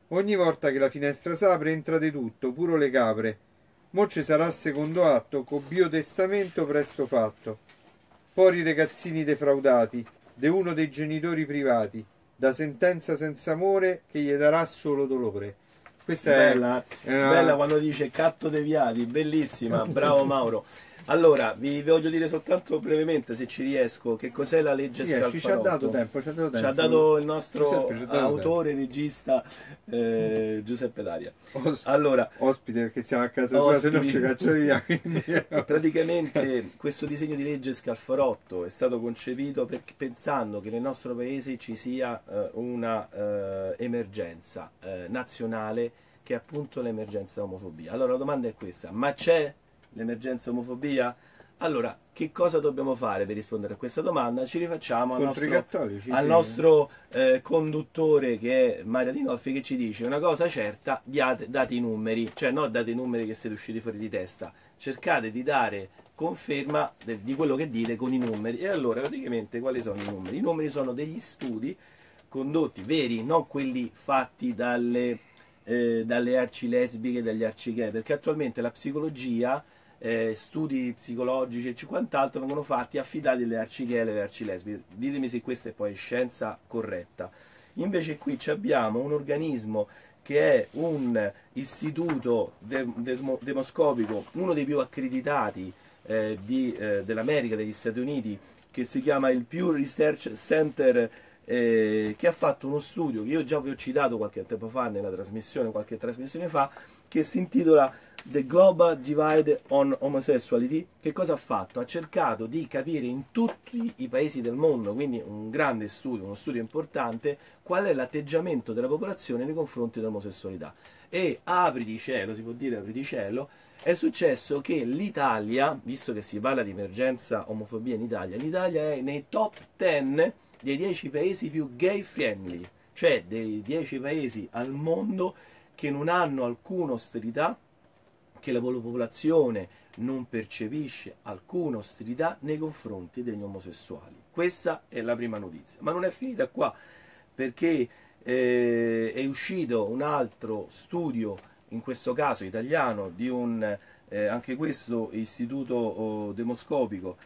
Ogni volta che la finestra s'apre entra di tutto, puro le capre. Mo ci sarà secondo atto, co biotestamento presto fatto. Poi i ragazzini defraudati, de uno dei genitori privati, da sentenza senza amore che gli darà solo dolore. Questa è Bella, è una- bella quando dice catto deviati, bellissima, bravo Mauro. Allora, vi voglio dire soltanto brevemente, se ci riesco, che cos'è la legge Riesci, ci ha dato Scalfarotto. tempo, ci ha dato tempo. Ci ha dato il nostro Giuseppe, dato autore, regista eh, Giuseppe Daria. Os- Allora, ospite perché siamo a casa sua, se no Ospiti. ci caccia via. quindi- praticamente questo disegno di legge Scalfarotto è stato concepito per- pensando che nel nostro paese ci sia eh, una eh, emergenza eh, nazionale che è appunto l'emergenza omofobia. Allora la domanda è questa, ma c'è l'emergenza omofobia? Allora, che cosa dobbiamo fare per rispondere a questa domanda? Ci rifacciamo al Contro nostro cattolici. al sì. nostro eh, conduttore che è Maria Dinolfi che ci dice una cosa certa, diate, date i numeri, cioè non date i numeri che siete usciti fuori di testa, cercate di dare conferma de- di quello che dite con i numeri e allora praticamente quali sono i numeri? I numeri sono degli studi condotti veri, non quelli fatti dalle, eh, dalle arci lesbiche e dagli arci gay, perché attualmente la psicologia eh, studi psicologici e quant'altro vengono fatti affidati alle arci gay e alle arci lesbiche. Ditemi se questa è poi scienza corretta. Invece qui abbiamo un organismo che è un istituto de- desmo- demoscopico, uno dei più accreditati eh, eh, dell'America, degli Stati Uniti, che si chiama il Pew Research Center, eh, che ha fatto uno studio che io già vi ho citato qualche tempo fa nella trasmissione, qualche trasmissione fa, che si intitola The Global Divide on Homosexuality. Che cosa ha fatto? Ha cercato di capire in tutti i paesi del mondo, quindi un grande studio, uno studio importante, qual è l'atteggiamento della popolazione nei confronti dell'omosessualità. E apri di cielo, si può dire apri di cielo, è successo che l'Italia, visto che si parla di emergenza omofobia in Italia, l'Italia è nei top 10 dei 10 paesi più gay friendly, cioè dei 10 paesi al mondo che non hanno alcuna austerità, che la popolazione non percepisce alcuna austerità nei confronti degli omosessuali. Questa è la prima notizia. Ma non è finita qua, perché eh, è uscito un altro studio, in questo caso italiano, di un eh, anche questo istituto oh, demoscopico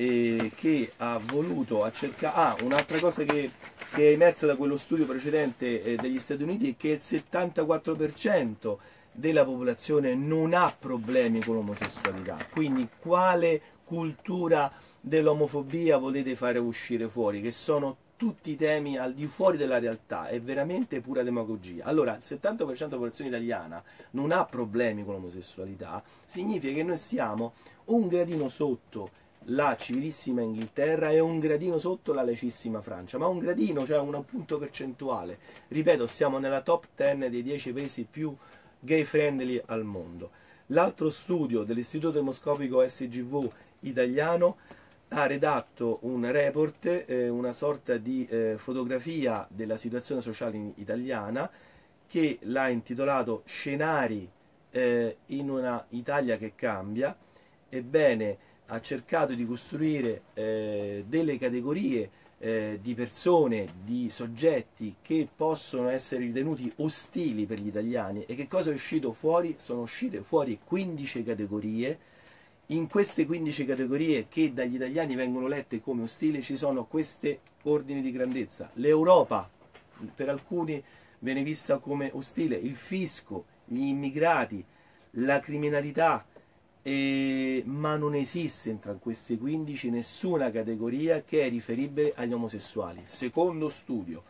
eh, che ha voluto a cercare ah, un'altra cosa che, che è emersa da quello studio precedente eh, degli Stati Uniti è che il 74% della popolazione non ha problemi con l'omosessualità quindi quale cultura dell'omofobia volete fare uscire fuori che sono tutti temi al di fuori della realtà, è veramente pura demagogia. Allora, il 70% della popolazione italiana non ha problemi con l'omosessualità, significa che noi siamo un gradino sotto la civilissima Inghilterra e un gradino sotto la laicissima Francia, ma un gradino, cioè un punto percentuale. Ripeto, siamo nella top 10 dei 10 paesi più gay friendly al mondo. L'altro studio dell'Istituto Demoscopico SGV italiano ha redatto un report, eh, una sorta di eh, fotografia della situazione sociale italiana che l'ha intitolato Scenari eh, in una Italia che cambia. Ebbene, ha cercato di costruire eh, delle categorie eh, di persone, di soggetti che possono essere ritenuti ostili per gli italiani e che cosa è uscito fuori? Sono uscite fuori 15 categorie in queste 15 categorie che dagli italiani vengono lette come ostili ci sono queste ordini di grandezza. L'Europa per alcuni viene vista come ostile, il fisco, gli immigrati, la criminalità, e- ma non esiste tra queste 15 nessuna categoria che è riferibile agli omosessuali. Secondo studio.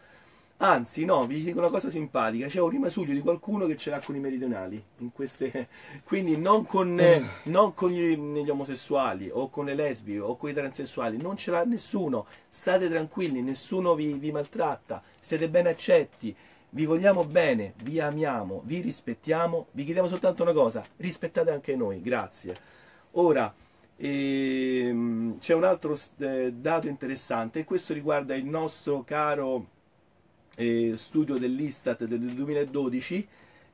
Anzi, no, vi dico una cosa simpatica: c'è un rimasuglio di qualcuno che ce l'ha con i meridionali. In queste... Quindi non con, eh, non con gli, gli omosessuali o con le lesbiche o con i transessuali, non ce l'ha nessuno. State tranquilli, nessuno vi, vi maltratta, siete ben accetti. Vi vogliamo bene, vi amiamo, vi rispettiamo, vi chiediamo soltanto una cosa, rispettate anche noi, grazie. Ora, ehm, c'è un altro eh, dato interessante e questo riguarda il nostro caro eh, studio dell'Istat del 2012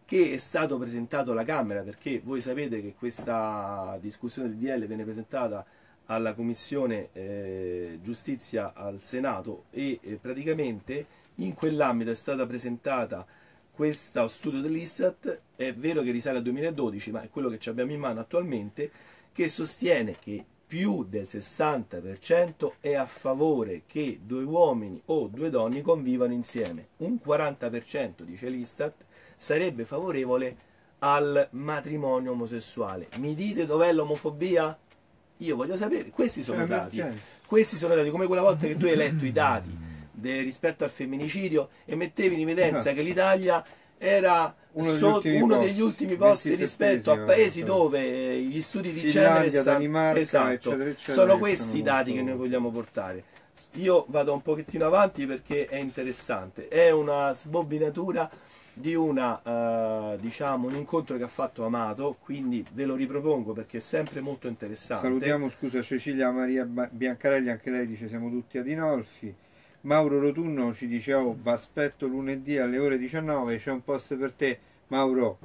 che è stato presentato alla Camera perché voi sapete che questa discussione del DL viene presentata alla Commissione eh, Giustizia al Senato e eh, praticamente in quell'ambito è stata presentata questo studio dell'Istat, è vero che risale al 2012, ma è quello che abbiamo in mano attualmente, che sostiene che più del 60% è a favore che due uomini o due donne convivano insieme. Un 40%, dice l'Istat, sarebbe favorevole al matrimonio omosessuale. Mi dite dov'è l'omofobia? Io voglio sapere, questi sono dati. Questi sono dati, come quella volta che tu hai letto i dati de, rispetto al femminicidio e mettevi in evidenza che l'Italia era Uno degli so- ultimi uno posti, degli ultimi posti rispetto a 27esimo, paesi sì. dove eh, gli studi di Finlandia, genere Danimarca, esatto, eccetera, eccetera, sono questi i dati molto- che noi vogliamo portare. Io vado un pochettino avanti perché è interessante. È una sbobbinatura di una, eh, diciamo, un incontro che ha fatto Amato, quindi ve lo ripropongo perché è sempre molto interessante. Salutiamo, scusa, Cecilia Maria Biancarelli, anche lei dice siamo tutti Adinolfi. Mauro Rotunno ci dice oh, aspetto lunedì alle ore 19, c'è un post per te. Mauro,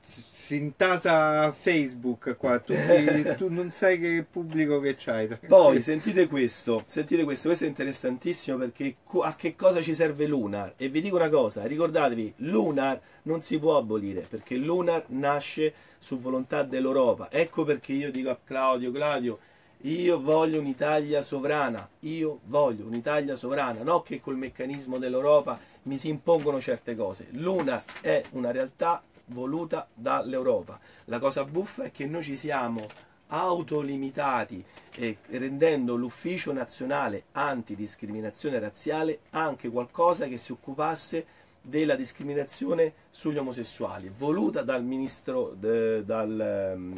si intasa Facebook qua, tu, tu non sai che pubblico che c'hai. Poi sentite questo, sentite questo, questo è interessantissimo perché a che cosa ci serve Lunar? E vi dico una cosa, ricordatevi, Lunar non si può abolire perché Lunar nasce su volontà dell'Europa. Ecco perché io dico a Claudio, Claudio, io voglio un'Italia sovrana, io voglio un'Italia sovrana, non che col meccanismo dell'Europa mi si impongono certe cose. Lunar è una realtà voluta dall'Europa. La cosa buffa è che noi ci siamo autolimitati e rendendo l'ufficio nazionale antidiscriminazione razziale anche qualcosa che si occupasse della discriminazione sugli omosessuali, voluta dal ministro, de- dal,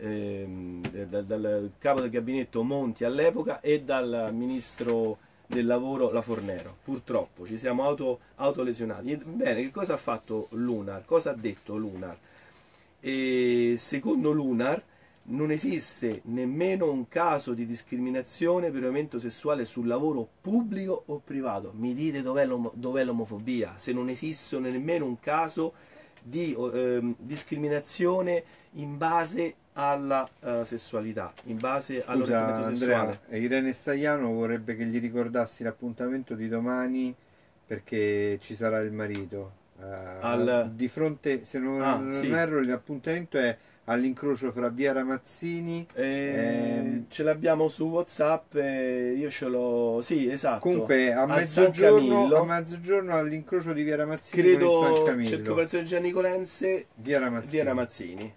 ehm, de- dal- dal capo del gabinetto Monti all'epoca e dal ministro del lavoro La Fornero. Purtroppo ci siamo auto, autolesionati. Bene, che cosa ha fatto Lunar? Cosa ha detto Lunar? E secondo Lunar non esiste nemmeno un caso di discriminazione per orientamento sessuale sul lavoro pubblico o privato. Mi dite dov'è, dov'è l'omofobia? Se non esiste nemmeno un caso di ehm, discriminazione in base alla eh, sessualità, in base all'orientamento sessuale. Andrea, Irene Stagliano vorrebbe che gli ricordassi l'appuntamento di domani perché ci sarà il marito. Eh, Al- Di fronte, se non, Ah, non sì. erro, l'appuntamento è all'incrocio fra via Ramazzini Eh, Ehm. ce l'abbiamo su WhatsApp, io ce l'ho. Sì, esatto. Comunque a mezzogiorno, a mezzogiorno all'incrocio di Via Ramazzini Credo circolazione Gianicolense Via Ramazzini. via Ramazzini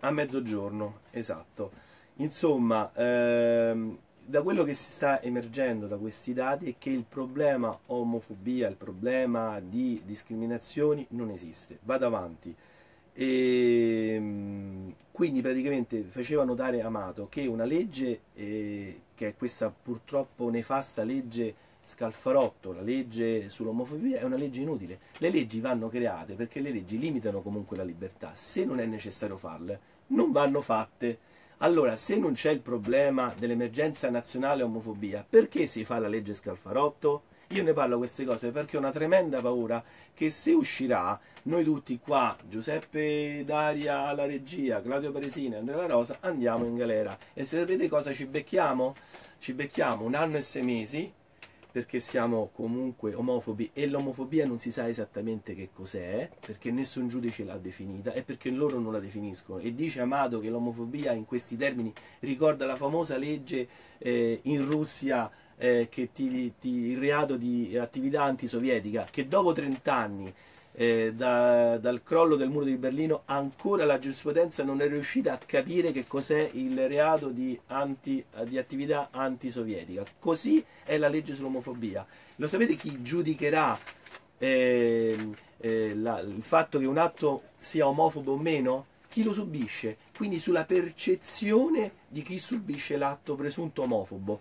a mezzogiorno, esatto. Insomma, ehm, da quello che si sta emergendo da questi dati è che il problema omofobia, il problema di discriminazioni non esiste. Vado avanti. E, mm, quindi praticamente faceva notare Amato che una legge, eh, che è questa purtroppo nefasta legge Scalfarotto, la legge sull'omofobia, è una legge inutile. Le leggi vanno create perché le leggi limitano comunque la libertà. Se non è necessario farle, non vanno fatte. Allora, se non c'è il problema dell'emergenza nazionale omofobia, perché si fa la legge Scalfarotto? Io ne parlo queste cose perché ho una tremenda paura che se uscirà, noi tutti qua, Giuseppe Daria alla regia, Claudio Paresini Andrea La Rosa, andiamo in galera. E sapete cosa ci becchiamo? Ci becchiamo un anno e sei mesi perché siamo comunque omofobi e l'omofobia non si sa esattamente che cos'è, perché nessun giudice l'ha definita e perché loro non la definiscono. E dice Amato che l'omofobia in questi termini ricorda la famosa legge eh, in Russia eh, che ti, ti- il reato di attività antisovietica, che dopo 30 anni eh, da- dal crollo del muro di Berlino ancora la giurisprudenza non è riuscita a capire che cos'è il reato di, anti- di attività antisovietica. Così è la legge sull'omofobia. Lo sapete chi giudicherà ehm, eh, la- il fatto che un atto sia omofobo o meno? Chi lo subisce? Quindi sulla percezione di chi subisce l'atto presunto omofobo.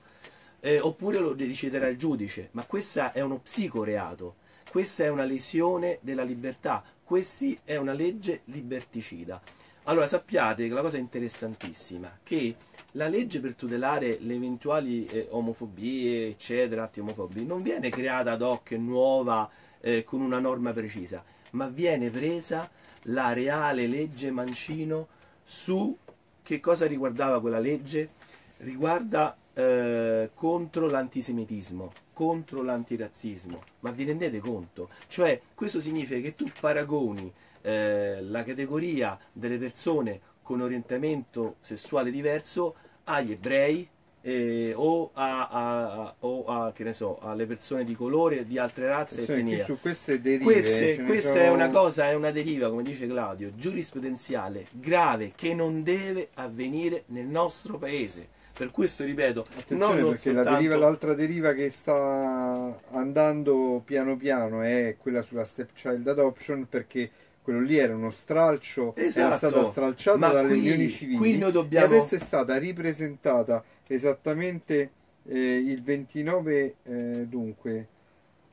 Eh, oppure lo deciderà il giudice, ma questo è uno psicoreato, questa è una lesione della libertà, questa è una legge liberticida. Allora sappiate che la cosa interessantissima, che la legge per tutelare le eventuali eh, omofobie, eccetera, atti omofobi, non viene creata ad hoc nuova eh, con una norma precisa, ma viene presa la reale legge Mancino su che cosa riguardava quella legge? Riguarda eh, contro l'antisemitismo, contro l'antirazzismo. Ma vi rendete conto? Cioè, questo significa che tu paragoni eh, la categoria delle persone con orientamento sessuale diverso agli ebrei eh, o, a, a- o a, che ne so, alle persone di colore, di altre razze e etnie. su queste derive Queste- questa sono- è una cosa, è una deriva, come dice Claudio, giurisprudenziale grave che non deve avvenire nel nostro paese. Per questo ripeto, Attenzione non, perché la soltanto- deriva- l'altra deriva che sta andando piano piano è quella sulla stepchild adoption perché quello lì era uno stralcio, era Esatto, stata stralciata dalle qui- unioni civili qui noi e dobbiamo- adesso è stata ripresentata esattamente eh, il 29 eh, dunque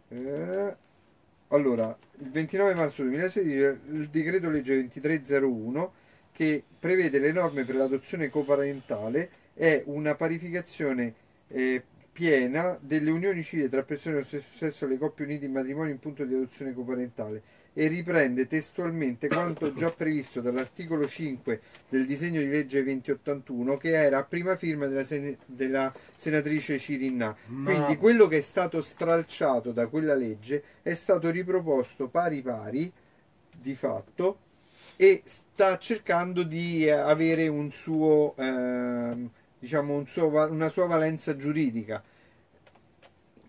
eh, allora il 29 marzo 2016 il decreto legge 2301 che prevede le norme per l'adozione coparentale è una parificazione eh, piena delle unioni civili tra persone dello stesso sesso e le coppie unite in matrimonio in punto di adozione coparentale e riprende testualmente quanto già previsto dall'articolo 5 del disegno di legge 2081 che era a prima firma della, sen- della senatrice Cirinna. Ma- Quindi quello che è stato stralciato da quella legge è stato riproposto pari pari di fatto e sta cercando di eh, avere un suo, ehm, diciamo un suo una sua valenza giuridica.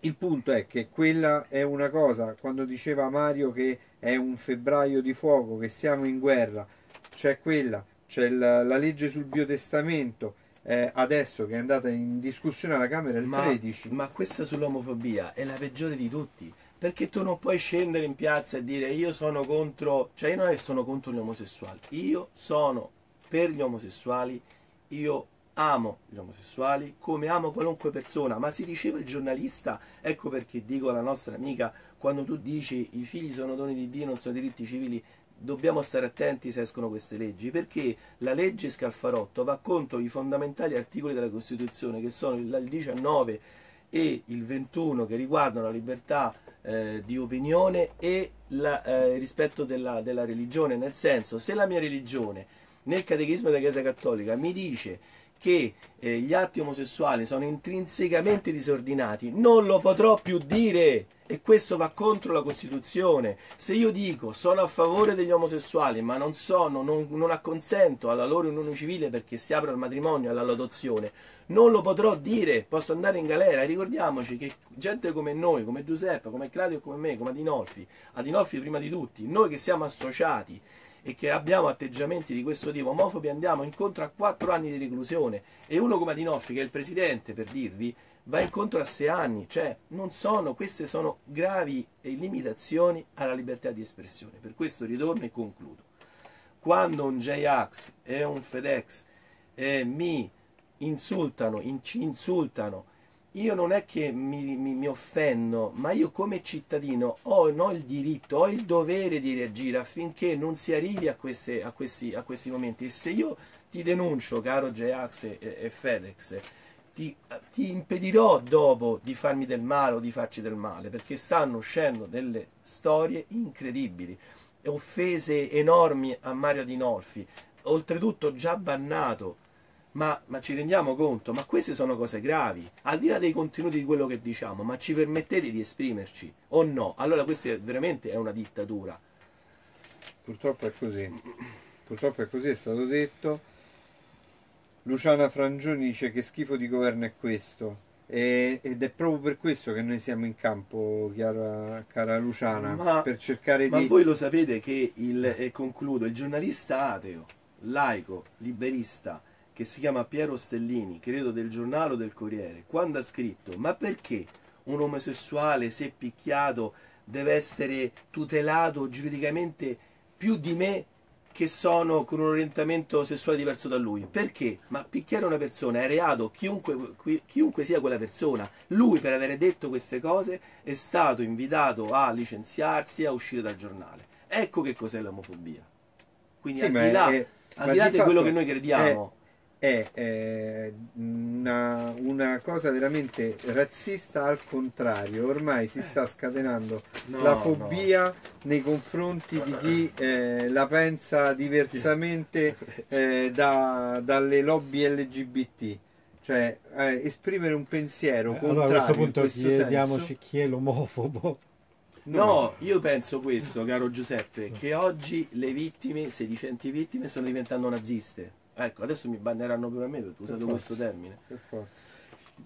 Il punto è che quella è una cosa, quando diceva Mario che è un febbraio di fuoco, che siamo in guerra, c'è quella, c'è la, la legge sul biotestamento, eh, adesso che è andata in discussione alla Camera il ma, 13. ma questa sull'omofobia è la peggiore di tutti. Perché tu non puoi scendere in piazza e dire io sono contro, cioè io non è che sono contro gli omosessuali, io sono per gli omosessuali, io amo gli omosessuali come amo qualunque persona, ma si diceva il giornalista, ecco perché dico alla nostra amica, quando tu dici i figli sono doni di Dio, non sono diritti civili, dobbiamo stare attenti se escono queste leggi, perché la legge Scalfarotto va contro i fondamentali articoli della Costituzione, che sono il il 19 e il 21 che riguardano la libertà eh, di opinione e eh, il rispetto della, della religione, nel senso se la mia religione nel catechismo della Chiesa Cattolica mi dice che eh, gli atti omosessuali sono intrinsecamente disordinati, non lo potrò più dire e questo va contro la Costituzione. Se io dico sono a favore degli omosessuali, ma non sono, non, non acconsento alla loro unione civile perché si apre al matrimonio, all'adozione, non lo potrò dire, posso andare in galera. E ricordiamoci che gente come noi, come Giuseppe, come Claudio come me, come Adinolfi, Adinolfi prima di tutti, noi che siamo associati e che abbiamo atteggiamenti di questo tipo omofobi andiamo incontro a quattro anni di reclusione. E uno come Adinolfi che è il presidente per dirvi va incontro a sei anni cioè non sono queste sono gravi limitazioni alla libertà di espressione. Per questo ritorno e concludo. Quando un J-Ax e un FedEx eh, mi insultano in- ci insultano io non è che mi, mi- mi offendo, ma io come cittadino ho, no, il diritto, ho il dovere di reagire affinché non si arrivi a, queste- a questi, a questi momenti. E se io ti denuncio, caro J-Ax e, e FedEx, ti, ti impedirò dopo di farmi del male o di farci del male, perché stanno uscendo delle storie incredibili, offese enormi a Mario Adinolfi, oltretutto già bannato. Ma, ma ci rendiamo conto? Ma queste sono cose gravi, al di là dei contenuti di quello che diciamo, ma ci permettete di esprimerci o no? Allora questa è veramente è una dittatura. Purtroppo è così. Purtroppo è così, è stato detto. Luciana Frangioni dice che schifo di governo è questo. E- ed è proprio per questo che noi siamo in campo, chiara, cara Luciana, Ma- per cercare Ma di... voi lo sapete che il, e concludo, il giornalista ateo, laico, liberista, che si chiama Piero Stellini, credo del giornale o del Corriere, quando ha scritto ma perché un omosessuale se picchiato deve essere tutelato giuridicamente più di me che sono con un orientamento sessuale diverso da lui? Perché? Ma picchiare una persona è reato chiunque, chiunque sia quella persona. Lui per aver detto queste cose è stato invitato a licenziarsi, a uscire dal giornale. Ecco che cos'è l'omofobia. Quindi Sì, al di là, è- al di là di di quello fatto che noi crediamo, è eh, una, una cosa veramente razzista al contrario, ormai si sta scatenando no, la no. fobia nei confronti di chi eh, la pensa diversamente eh, da- dalle lobby LGBT. Cioè, eh, esprimere un pensiero Eh, contrario allora a questo punto questo chiediamoci senso, chi è l'omofobo. No, io penso questo, caro Giuseppe, che oggi le vittime, sedicenti vittime, stanno diventando naziste. Ecco, adesso mi banneranno pure a me perché ho usato Per questo termine.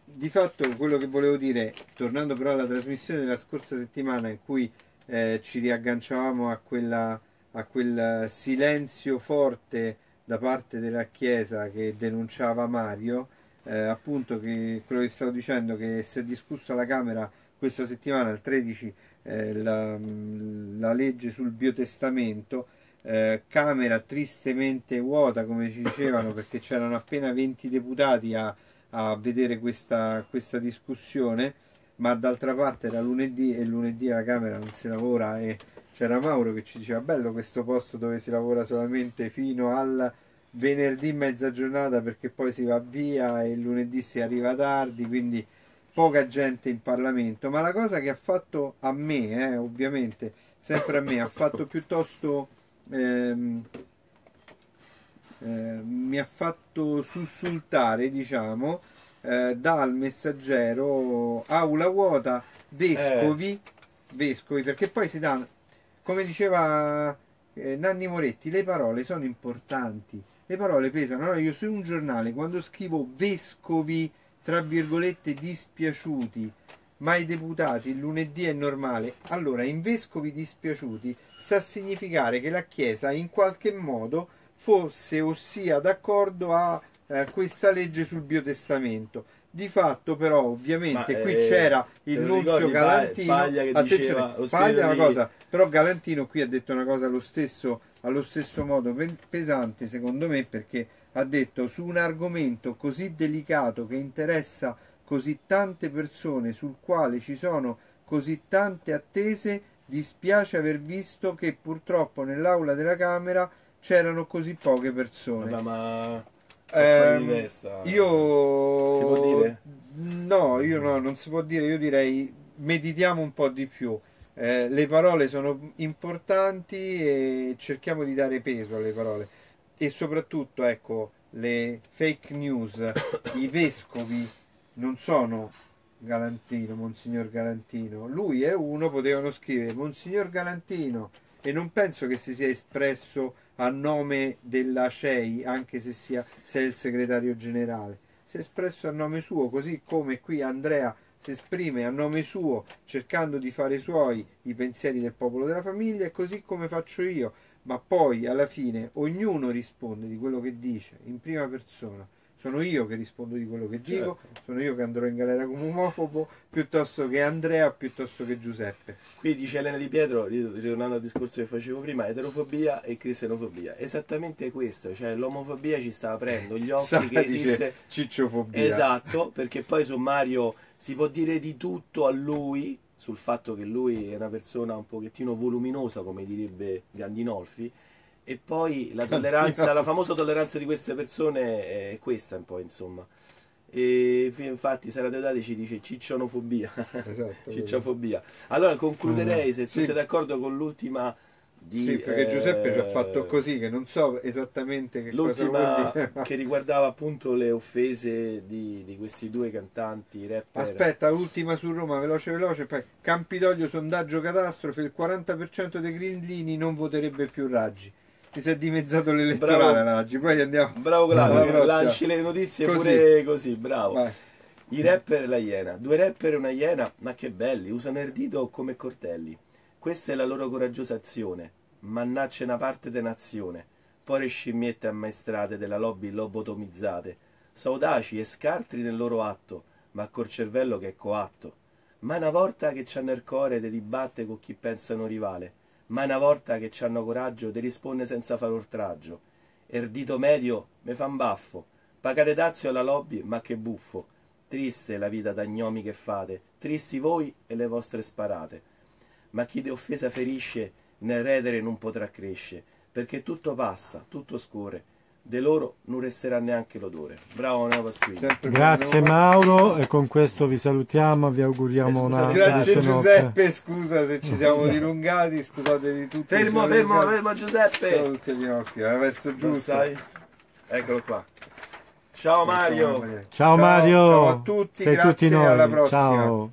Di fatto quello che volevo dire, tornando però alla trasmissione della scorsa settimana in cui eh, ci riagganciavamo a, quella, a quel silenzio forte da parte della Chiesa che denunciava Mario, eh, appunto che quello che stavo dicendo che si è discusso alla Camera questa settimana, il 13, eh, la, la legge sul biotestamento, eh, Camera tristemente vuota come ci dicevano perché c'erano appena 20 deputati a, a vedere questa, questa discussione ma d'altra parte era lunedì e lunedì alla Camera non si lavora e c'era Mauro che ci diceva bello questo posto dove si lavora solamente fino al venerdì mezza giornata perché poi si va via e lunedì si arriva tardi quindi poca gente in Parlamento. Ma la cosa che ha fatto a me eh, ovviamente sempre a me ha fatto piuttosto ehm, eh, mi ha fatto sussultare diciamo eh, dal messaggero aula vuota vescovi vescovi perché poi si danno come diceva eh, Nanni Moretti le parole sono importanti. Le parole pesano. Allora io su un giornale quando scrivo vescovi tra virgolette dispiaciuti ma i deputati il lunedì è normale allora in vescovi dispiaciuti sta a significare che la chiesa in qualche modo fosse o sia d'accordo a eh, questa legge sul biotestamento. Di fatto, però, ovviamente, Ma, qui eh, c'era il nunzio Galantino. Paglia che diceva Paglia una cosa, però Galantino qui ha detto una cosa allo stesso, allo stesso modo pe- pesante, secondo me, perché ha detto su un argomento così delicato che interessa così tante persone, sul quale ci sono così tante attese, dispiace aver visto che purtroppo nell'aula della Camera c'erano così poche persone. Vabbè, ma testa. io Si può dire? no, io no, non si può dire, io direi meditiamo un po' di più. Eh, le parole sono importanti e cerchiamo di dare peso alle parole e soprattutto ecco le fake news, i vescovi non sono Galantino, Monsignor Galantino, lui è uno, potevano scrivere Monsignor Galantino. E non penso che si sia espresso a nome della CEI, anche se, sia, se è il segretario generale, si è espresso a nome suo, così come qui Andrea si esprime a nome suo cercando di fare suoi i pensieri del popolo della famiglia e così come faccio io, ma poi alla fine ognuno risponde di quello che dice in prima persona. Sono io che rispondo di quello che dico, Certo. sono io che andrò in galera come omofobo, piuttosto che Andrea, piuttosto che Giuseppe. Qui dice Elena Di Pietro, ritornando al discorso che facevo prima, eterofobia e cristianofobia. Esattamente questo, cioè l'omofobia ci sta aprendo gli occhi Sara che esiste cicciofobia. Esatto, perché poi su Mario si può dire di tutto a lui, sul fatto che lui è una persona un pochettino voluminosa, come direbbe Gandinolfi, e poi la tolleranza, la famosa tolleranza di queste persone è questa un po', insomma. E infatti Sara Deodati ci dice ciccionofobia, Esatto, cicciofobia. Allora concluderei, se tu Sì. sei d'accordo con l'ultima di... Sì, perché Giuseppe ci ha eh, fatto così, che non so esattamente che cosa L'ultima che riguardava appunto le offese di, di questi due cantanti rapper. Aspetta, ultima su Roma, veloce veloce, poi Campidoglio sondaggio catastrofe, il 40% dei grillini non voterebbe più Raggi. Ti si è dimezzato l'elettorale Bravo. Raggi, poi andiamo Bravo Claudio, lanci le notizie Così. pure così, bravo. Vai. I rapper e la iena. Due rapper e una iena, ma che belli, usano il dito come cortelli. Questa è la loro coraggiosa azione. Mannaccia una parte de nazione. Poi le scimmiette ammaestrate della lobby lobotomizzate. Saudaci e scartri nel loro atto, ma col cervello che è coatto. Ma una volta che c'hanno il core te dibatte con chi pensano rivale. Ma una volta che c'hanno coraggio te risponde senza far oltraggio. Er dito medio me fan baffo. Pagate dazio alla lobby, ma che buffo. Triste la vita da gnomi che fate, tristi voi e le vostre sparate. Ma chi de offesa ferisce, nel redere non potrà crescere, perché tutto passa, tutto scorre. De loro non resterà neanche l'odore. Bravo Neo Pasquini. Grazie. Mauro e con questo vi salutiamo, vi auguriamo Eh, una Grazie felice notte. Giuseppe, scusa se ci siamo dilungati, scusate di tutti. Fermo, fermo, dilungati. fermo Giuseppe. Ciao a tutti gli occhi, era verso giusto. Eccolo qua. Ciao Mario. Ciao, Mario, Ciao a tutti, sei grazie, tutti noi. alla prossima. Ciao.